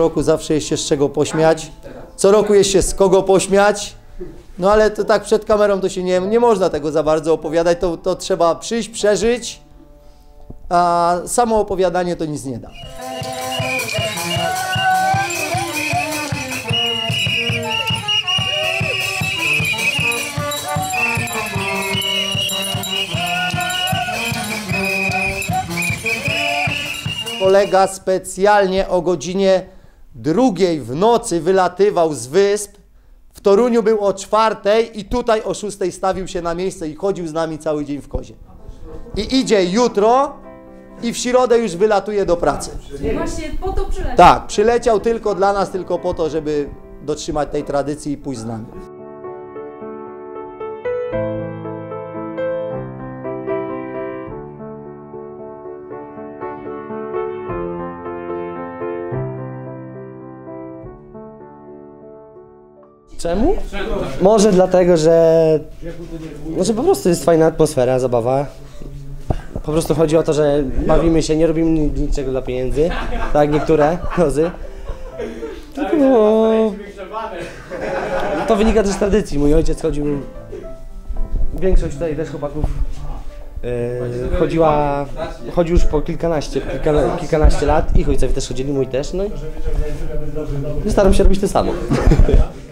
[SPEAKER 16] Roku zawsze jest się z czego pośmiać. Co roku jest się z kogo pośmiać. No ale to tak przed kamerą to się nie, nie można tego za bardzo opowiadać. To, to trzeba przyjść, przeżyć. A samo opowiadanie to nic nie da. Kolega specjalnie o godzinie drugiej w nocy wylatywał z wysp. W Toruniu był o czwartej i tutaj o szóstej stawił się na miejsce i chodził z nami cały dzień w kozie. I idzie jutro i w środę już wylatuje do pracy.
[SPEAKER 7] Właśnie po to przyleciał.
[SPEAKER 16] Tak, przyleciał tylko dla nas, tylko po to, żeby dotrzymać tej tradycji i pójść z nami.
[SPEAKER 22] Czemu? Może dlatego, że, no, że po prostu jest fajna atmosfera, zabawa. Po prostu chodzi o to, że bawimy się, nie robimy ni- niczego dla pieniędzy, tak niektóre kozy. No, to wynika też z tradycji. Mój ojciec chodził, większość tutaj też chłopaków e, chodziła, chodził już po kilkanaście, kilka, kilkanaście lat. Ich ojcowie też chodzili, mój też, no i staram się robić to samo. [LAUGHS]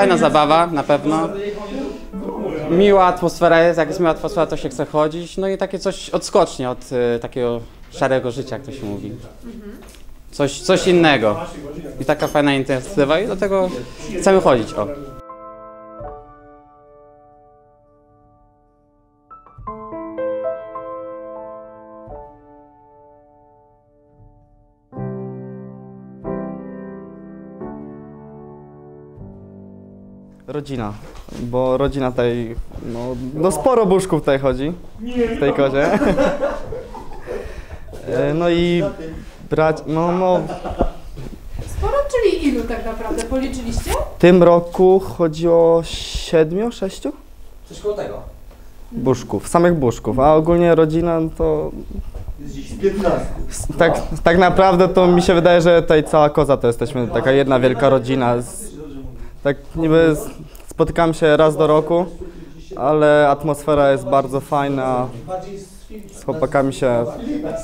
[SPEAKER 15] fajna zabawa na pewno. Miła atmosfera jest, jak jest miła atmosfera, to się chce chodzić. No i takie coś odskocznie od y, takiego szarego życia, jak to się mówi. Coś, coś innego. I taka fajna inicjatywa i dlatego chcemy chodzić. O.
[SPEAKER 23] Rodzina, bo rodzina tutaj, no, no sporo buszków tutaj chodzi w tej kozie. [LAUGHS] E, No i brać, no, no
[SPEAKER 7] Sporo, czyli ilu tak naprawdę? Policzyliście?
[SPEAKER 23] w tym roku chodziło siedmiu, sześciu
[SPEAKER 22] Coś koło tego.
[SPEAKER 23] buszków, samych buszków, a ogólnie rodzina to
[SPEAKER 22] Z 15.
[SPEAKER 23] tak, tak naprawdę to mi się wydaje, że tutaj cała koza to jesteśmy taka jedna wielka rodzina. Z, tak niby spotykamy się raz do roku, ale atmosfera jest bardzo fajna. Z chłopakami się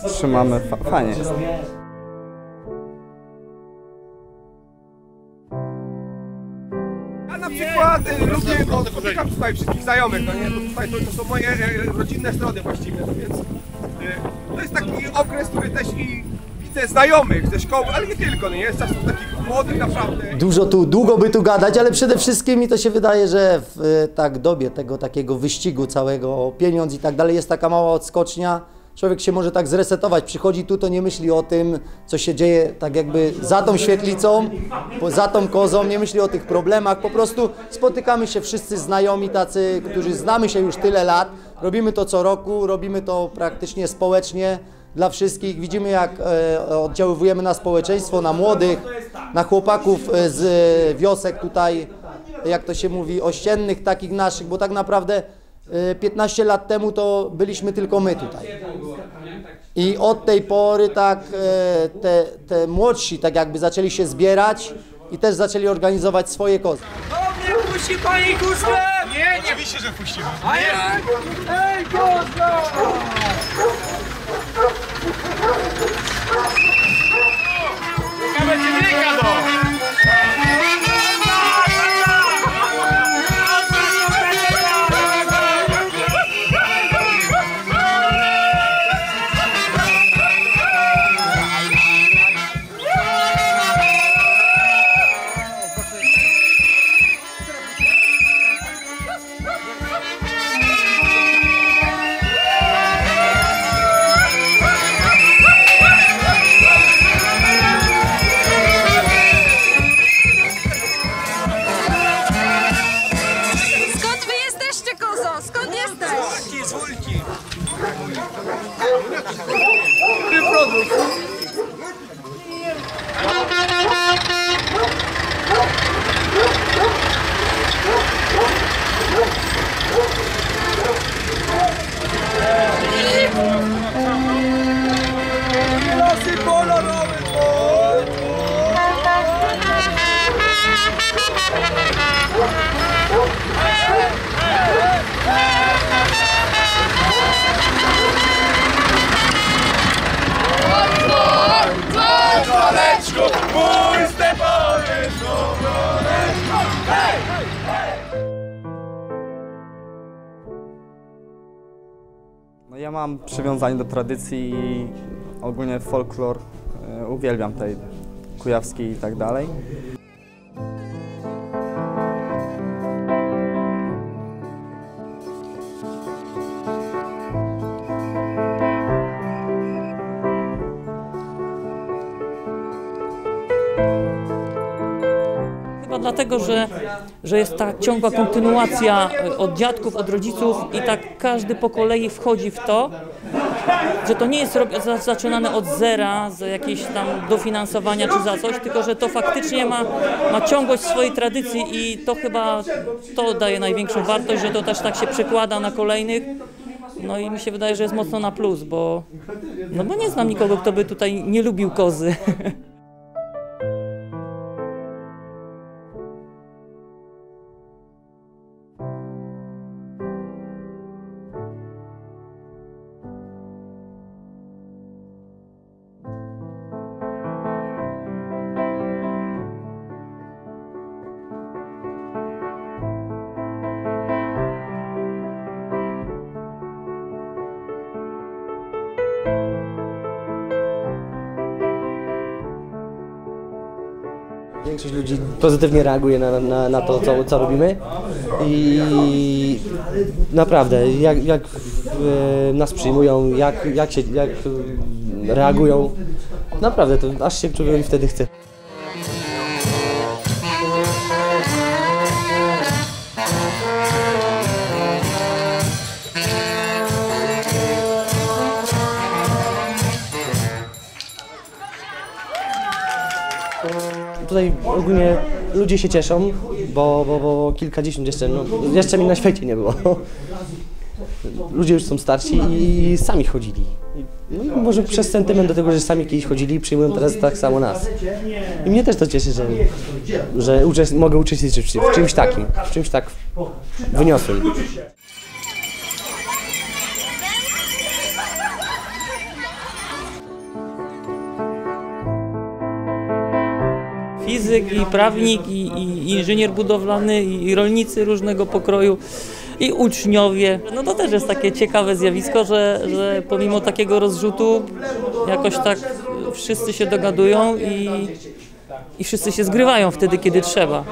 [SPEAKER 23] trzymamy, fa- fajnie jest.
[SPEAKER 3] Ja na przykład y, lubię, bo spotykam tutaj wszystkich znajomych, no nie, to tutaj to, to są moje e, rodzinne strony właściwie, no więc y, to jest taki okres, który też i widzę znajomych ze szkoły, ale nie tylko, nie, jest czasem takich młodych naprawdę.
[SPEAKER 16] Dużo tu, długo by tu gadać, ale przede wszystkim mi to się wydaje, że w e, tak dobie tego takiego wyścigu całego pieniądz i tak dalej jest taka mała odskocznia. Człowiek się może tak zresetować, przychodzi tu, to nie myśli o tym, co się dzieje tak jakby za tą świetlicą, za tą kozą, nie myśli o tych problemach, po prostu spotykamy się wszyscy znajomi tacy, którzy znamy się już tyle lat, robimy to co roku, robimy to praktycznie społecznie dla wszystkich, widzimy jak e, oddziaływujemy na społeczeństwo, na młodych, na chłopaków e, z e, wiosek tutaj, jak to się mówi, ościennych takich naszych, bo tak naprawdę e, 15 lat temu to byliśmy tylko my tutaj. I od tej pory tak te, te młodsi tak jakby zaczęli się zbierać i też zaczęli organizować swoje kozy.
[SPEAKER 3] Puści pani kuzę! Nie, nie. Oczywiście, że puścimy. A jak? Ej, koza!
[SPEAKER 24] Będzie wieka do!
[SPEAKER 19] Skąd
[SPEAKER 23] przywiązanie do tradycji i ogólnie folklor e, uwielbiam tutaj kujawski i tak dalej.
[SPEAKER 25] Chyba dlatego, że, że jest ta ciągła kontynuacja e, od dziadków, od rodziców i tak każdy po kolei wchodzi w to, że to nie jest zaczynane od zera, z jakiejś tam dofinansowania czy za coś, tylko że to faktycznie ma, ma ciągłość swojej tradycji i to chyba to daje największą wartość, że to też tak się przekłada na kolejnych. No i mi się wydaje, że jest mocno na plus, bo, no bo nie znam nikogo, kto by tutaj nie lubił kozy. [LAUGHS]
[SPEAKER 22] większość ludzi pozytywnie reaguje na, na, na to, co, co robimy i naprawdę, jak, jak e, nas przyjmują, jak, jak, się, jak reagują, naprawdę, to aż się człowiekowi wtedy chce. Ogólnie ludzie się cieszą, bo, bo, bo kilkadziesiąt jeszcze, no, jeszcze mi na świecie nie było. [LAUGHS] Ludzie już są starsi i sami chodzili. No może przez sentyment do tego, że sami kiedyś chodzili, przyjmują teraz tak samo nas. I mnie też to cieszy, że, że uczest- mogę uczestniczyć w czymś takim, w czymś tak wyniosłym.
[SPEAKER 25] Fizyk i prawnik i, i inżynier budowlany i rolnicy różnego pokroju i uczniowie. No to też jest takie ciekawe zjawisko, że, że pomimo takiego rozrzutu jakoś tak wszyscy się dogadują i, i wszyscy się zgrywają wtedy, kiedy trzeba.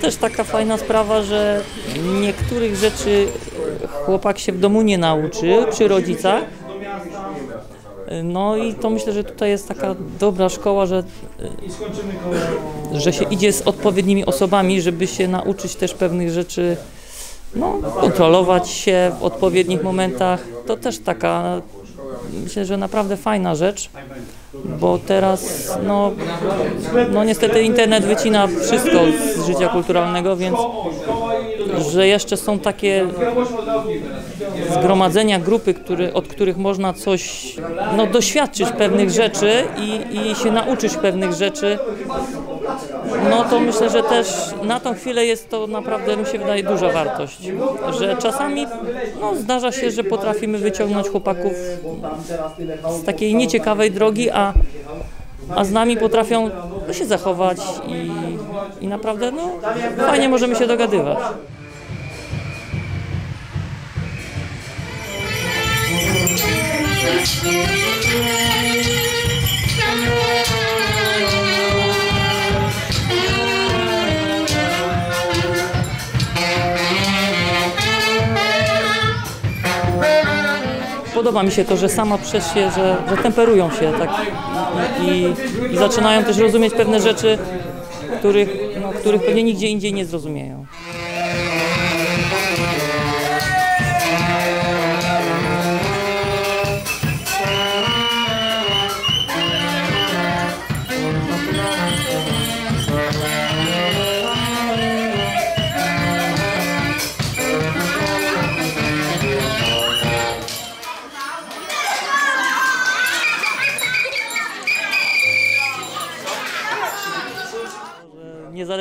[SPEAKER 25] Też taka fajna sprawa, że niektórych rzeczy chłopak się w domu nie nauczy przy rodzicach. No i to myślę, że tutaj jest taka dobra szkoła, że, że się idzie z odpowiednimi osobami, żeby się nauczyć też pewnych rzeczy, no, kontrolować się w odpowiednich momentach. To też taka, myślę, że naprawdę fajna rzecz, bo teraz, no, no niestety internet wycina wszystko z życia kulturalnego, więc że jeszcze są takie zgromadzenia, grupy, który, od których można coś no, doświadczyć pewnych rzeczy i, i się nauczyć pewnych rzeczy, no to myślę, że też na tą chwilę jest to naprawdę, mi się wydaje, duża wartość. Że czasami no, zdarza się, że potrafimy wyciągnąć chłopaków z takiej nieciekawej drogi, a, a z nami potrafią no, się zachować i, i naprawdę no, fajnie możemy się dogadywać. Podoba mi się to, że sama przez się, że, że temperują się tak i, i, zaczynają też rozumieć pewne rzeczy, których, no, których pewnie nigdzie indziej nie zrozumieją.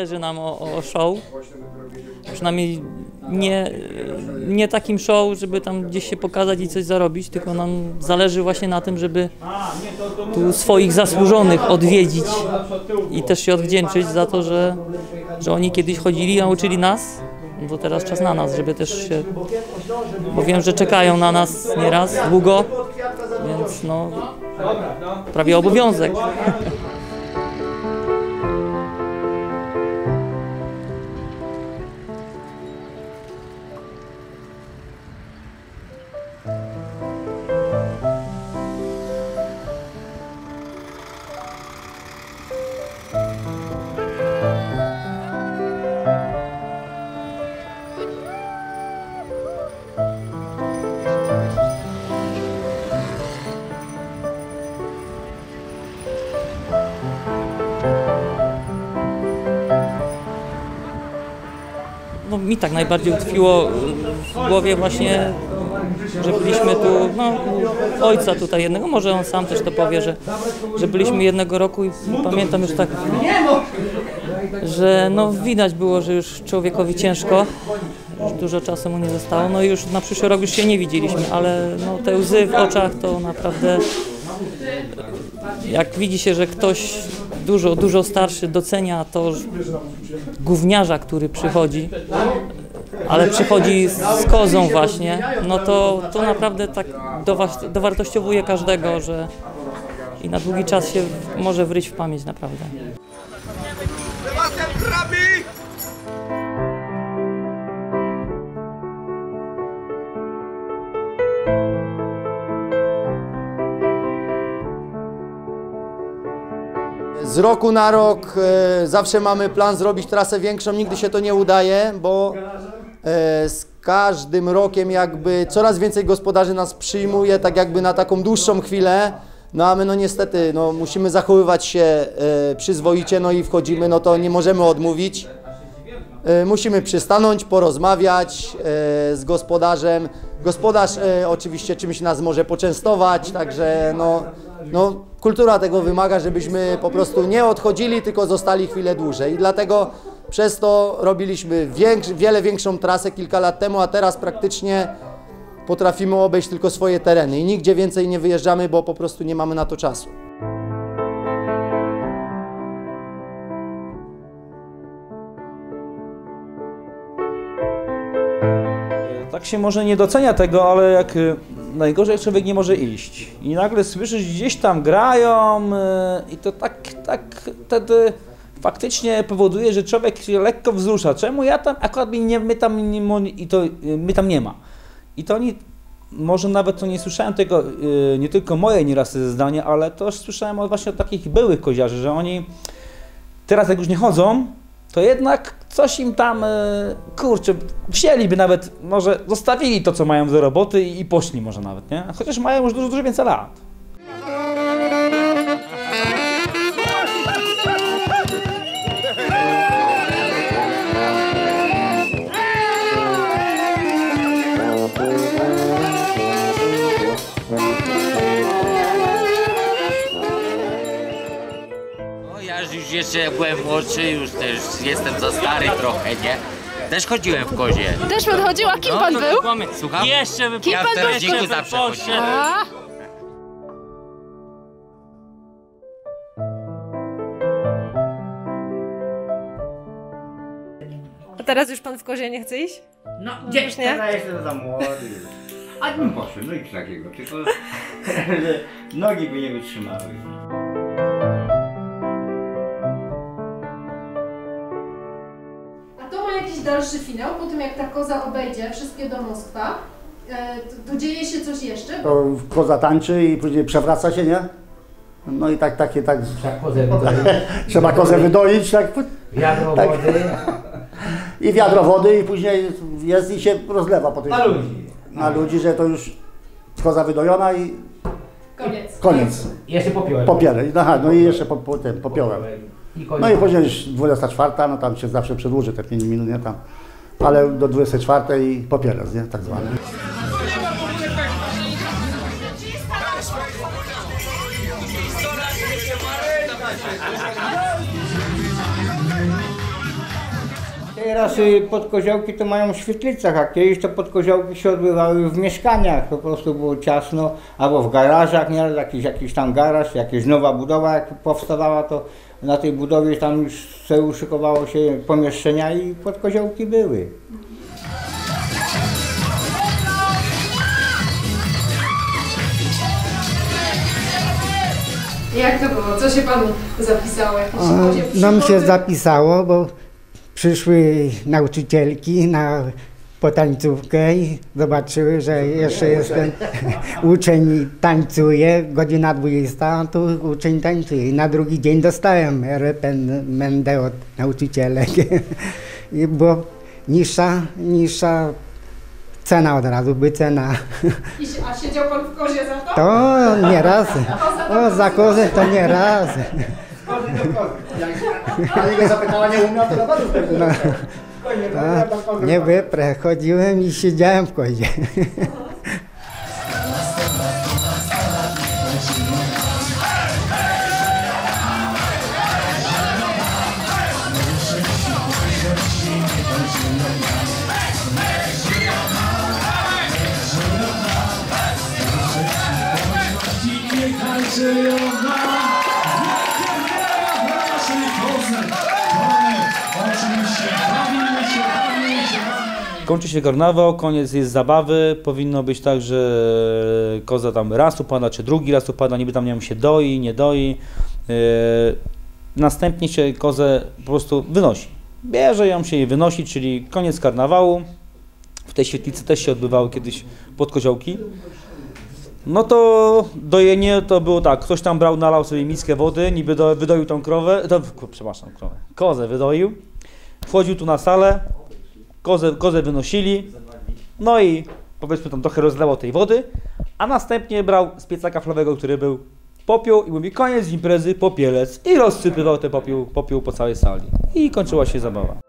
[SPEAKER 25] Zależy nam o, o show. Przynajmniej nie, nie takim show, żeby tam gdzieś się pokazać i coś zarobić, tylko nam zależy właśnie na tym, żeby tu swoich zasłużonych odwiedzić i też się odwdzięczyć za to, że, że oni kiedyś chodzili, nauczyli nas. No to teraz czas na nas, żeby też się, bo wiem, że czekają na nas nieraz długo, więc no prawie obowiązek. Mi tak najbardziej utkwiło w głowie właśnie, że byliśmy tu, no, ojca tutaj jednego, może on sam też to powie, że, że byliśmy jednego roku i pamiętam już tak, że no widać było, że już człowiekowi ciężko, już dużo czasu mu nie zostało, no i już na przyszły rok już się nie widzieliśmy, ale no, te łzy w oczach to naprawdę, jak widzi się, że ktoś dużo, dużo starszy docenia to gówniarza, który przychodzi, ale przychodzi z, kozą właśnie, no to, to naprawdę tak dowa- dowartościowuje każdego, że i na długi czas się może wryć w pamięć naprawdę.
[SPEAKER 16] Z roku na rok e, zawsze mamy plan zrobić trasę większą, nigdy się to nie udaje, bo z każdym rokiem jakby coraz więcej gospodarzy nas przyjmuje tak jakby na taką dłuższą chwilę. No a my no niestety no, musimy zachowywać się e, przyzwoicie, no i wchodzimy, no to nie możemy odmówić. E, Musimy przystanąć, porozmawiać e, z gospodarzem. Gospodarz e, oczywiście czymś nas może poczęstować, także no, no, kultura tego wymaga, żebyśmy po prostu nie odchodzili, tylko zostali chwilę dłużej. I dlatego przez to robiliśmy większ, wiele większą trasę kilka lat temu, a teraz praktycznie potrafimy obejść tylko swoje tereny i nigdzie więcej nie wyjeżdżamy, bo po prostu nie mamy na to czasu.
[SPEAKER 17] Tak się może nie docenia tego, ale jak y, najgorzej człowiek nie może iść. I nagle słyszysz gdzieś tam grają y, i to tak, tak wtedy faktycznie powoduje, że człowiek się lekko wzrusza. Czemu ja tam, akurat mnie, nie, my tam nie, i to, y, my tam nie ma. I to oni, może nawet to nie słyszałem tego, y, nie tylko moje nieraz zdanie, ale też słyszałem właśnie od takich byłych koziarzy, że oni teraz jak już nie chodzą, to jednak coś im tam, e, kurczę, wzięliby nawet, może zostawili to, co mają do roboty i poszli może nawet, nie? Chociaż mają już dużo, dużo więcej lat.
[SPEAKER 26] Jeszcze jak byłem młodszy, już też jestem za stary trochę, nie? Też chodziłem w kozie.
[SPEAKER 20] Też pan chodził, a kim pan
[SPEAKER 26] to
[SPEAKER 20] był?
[SPEAKER 26] mamy- Słucham?
[SPEAKER 25] Jeszcze by
[SPEAKER 20] Kim
[SPEAKER 26] ja
[SPEAKER 20] pan
[SPEAKER 26] w
[SPEAKER 20] był?
[SPEAKER 26] zawsze chodziłem.
[SPEAKER 20] A?
[SPEAKER 7] A teraz już pan w kozie nie chce iść?
[SPEAKER 10] No,
[SPEAKER 7] gdzie? Już nie?
[SPEAKER 10] Teraz jestem za młody. A bym poszedł, no i co takiego, tylko [LAUGHS] że nogi by nie wytrzymały.
[SPEAKER 7] Jakiś dalszy finał, po tym jak ta koza obejdzie wszystkie domostwa, e, to, to dzieje się coś jeszcze?
[SPEAKER 5] To koza tańczy i później przewraca się, nie? No i tak, takie, tak...
[SPEAKER 4] kozę wydoić. [LAUGHS]
[SPEAKER 5] Trzeba kozę wydoić, tak?
[SPEAKER 4] Wiadro
[SPEAKER 5] tak.
[SPEAKER 4] wody.
[SPEAKER 5] I wiadro wody i później jest i się rozlewa po tej
[SPEAKER 4] Na ludzi.
[SPEAKER 5] Na ludzi, że to już koza wydojona i
[SPEAKER 7] Koniec.
[SPEAKER 5] koniec.
[SPEAKER 17] Jeszcze popiołem.
[SPEAKER 5] Popierę. Aha, no i jeszcze po, po tym popiołem.
[SPEAKER 17] I.
[SPEAKER 5] No i później już 24, no tam się zawsze przedłuży te 5 minut, nie tam. Ale do 24 i popierec, nie? Tak zwany.
[SPEAKER 10] Teraz y, podkoziołki to mają w świetlicach, a kiedyś to podkoziołki się odbywały w mieszkaniach, po prostu było ciasno, albo w garażach, nie? Jakiś, jakiś tam garaż, jakaś nowa budowa jak powstawała, to na tej budowie tam już sobie uszykowało się pomieszczenia i podkoziołki były.
[SPEAKER 7] Jak to było? Co się panu zapisało? Jakieś
[SPEAKER 6] O, Nam się zapisało, bo przyszły nauczycielki na potańcówkę i zobaczyły, że jeszcze jeden [LAUGHS] uczeń tańcuje, godzina 20, a tu uczeń tańcuje. I na drugi dzień dostałem reprimendę od nauczycielek. [LAUGHS] I było niższa, niższa cena od razu, by cena.
[SPEAKER 7] I A siedział pan w kozie za to?
[SPEAKER 6] To nie raz. [LAUGHS] O, za kozę to nie raz.
[SPEAKER 5] Ale go zapytała, nie umiał, to naprawdę
[SPEAKER 6] No, a, nie wiem, przechodziłem i siedziałem w kozie. Żyją!
[SPEAKER 17] Kończy się karnawał, koniec jest zabawy, powinno być tak, że koza tam raz upada, czy drugi raz upada, niby tam nie wiem, się doi, nie doi. Yy, następnie się kozę po prostu wynosi. Bierze ją się i wynosi, czyli koniec karnawału. W tej świetlicy też się odbywały kiedyś podkoziołki. No to dojenie to było tak, ktoś tam brał, nalał sobie miskę wody, niby do, wydoił tą krowę, to, przepraszam, krowę, kozę wydoił, wchodził tu na salę, kozę, kozę wynosili, no i powiedzmy tam trochę rozlewał tej wody, a następnie brał z pieca kaflowego, który był popiół i mówi koniec imprezy, popielec. I rozsypywał ten popiół, popiół po całej sali. I kończyła się zabawa.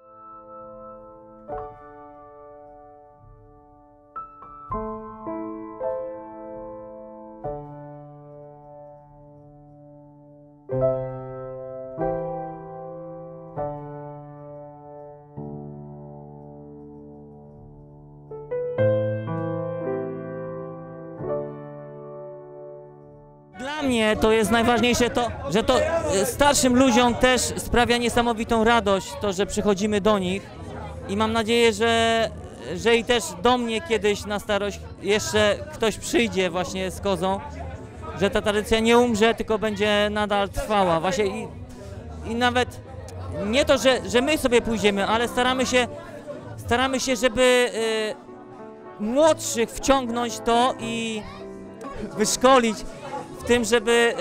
[SPEAKER 25] To jest najważniejsze to, że to e, starszym ludziom też sprawia niesamowitą radość to, że przychodzimy do nich i mam nadzieję, że, że i też do mnie kiedyś na starość jeszcze ktoś przyjdzie właśnie z kozą, że ta tradycja nie umrze, tylko będzie nadal trwała. Właśnie i, i nawet nie to, że, że my sobie pójdziemy, ale staramy się, staramy się, żeby e, młodszych wciągnąć to i wyszkolić w tym, żeby,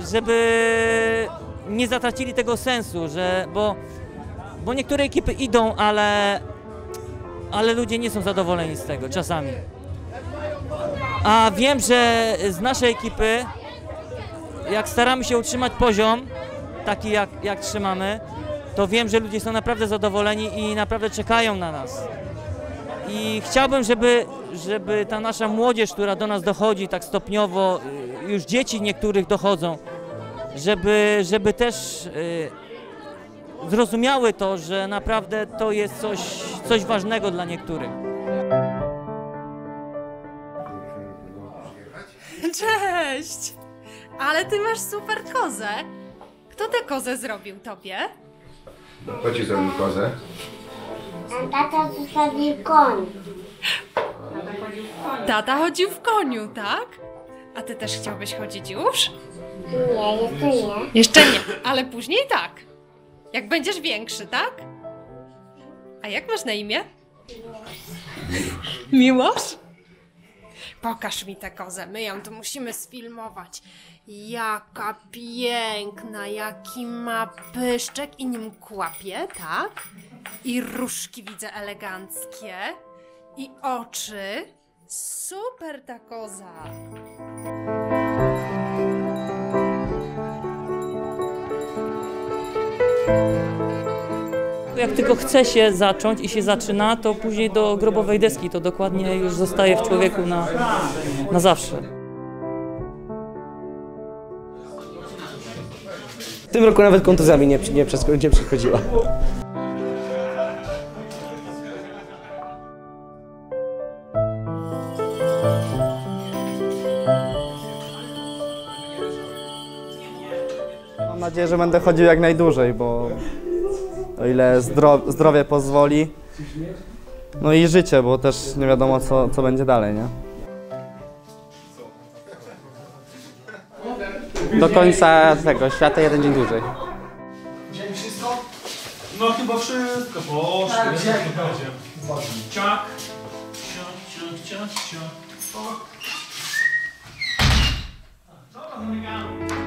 [SPEAKER 25] y, żeby nie zatracili tego sensu, że, bo, bo niektóre ekipy idą, ale, ale ludzie nie są zadowoleni z tego czasami. A wiem, że z naszej ekipy, jak staramy się utrzymać poziom, taki jak, jak trzymamy, to wiem, że ludzie są naprawdę zadowoleni i naprawdę czekają na nas. I chciałbym, żeby, żeby ta nasza młodzież, która do nas dochodzi tak stopniowo, y, już dzieci niektórych dochodzą, żeby, żeby też y, zrozumiały to, że naprawdę to jest coś, coś ważnego dla niektórych.
[SPEAKER 7] Cześć! Ale ty masz super kozę. Kto tę kozę zrobił tobie?
[SPEAKER 3] Kto ci zrobił kozę?
[SPEAKER 19] Tata zostawił koń.
[SPEAKER 7] Tata chodził w koniu, tak? A ty też chciałbyś chodzić już?
[SPEAKER 19] Nie, jeszcze nie.
[SPEAKER 7] Jeszcze nie, ale później tak. Jak będziesz większy, tak? A jak masz na imię? Miłosz? Pokaż mi tę kozę, my ją tu musimy sfilmować. Jaka piękna, jaki ma pyszczek i nim kłapie, tak? I różki widzę eleganckie. I oczy. Super ta koza.
[SPEAKER 25] Jak tylko chce się zacząć i się zaczyna, to później do grobowej deski to dokładnie już zostaje w człowieku na, na zawsze.
[SPEAKER 22] W tym roku nawet kontuzja mi nie, nie, nie przychodziła.
[SPEAKER 23] Mam nadzieję, że będę chodził jak najdłużej, bo o ile zdro, zdrowie pozwoli. No i życie, bo też nie wiadomo, co, co będzie dalej, nie?
[SPEAKER 15] Do końca tego świata jeden dzień dłużej.
[SPEAKER 24] Wziąłem wszystko? No chyba wszystko, poszło. Tak. Ciak, ciak, ciak, ciak, ciak. Dobra, zamykamy.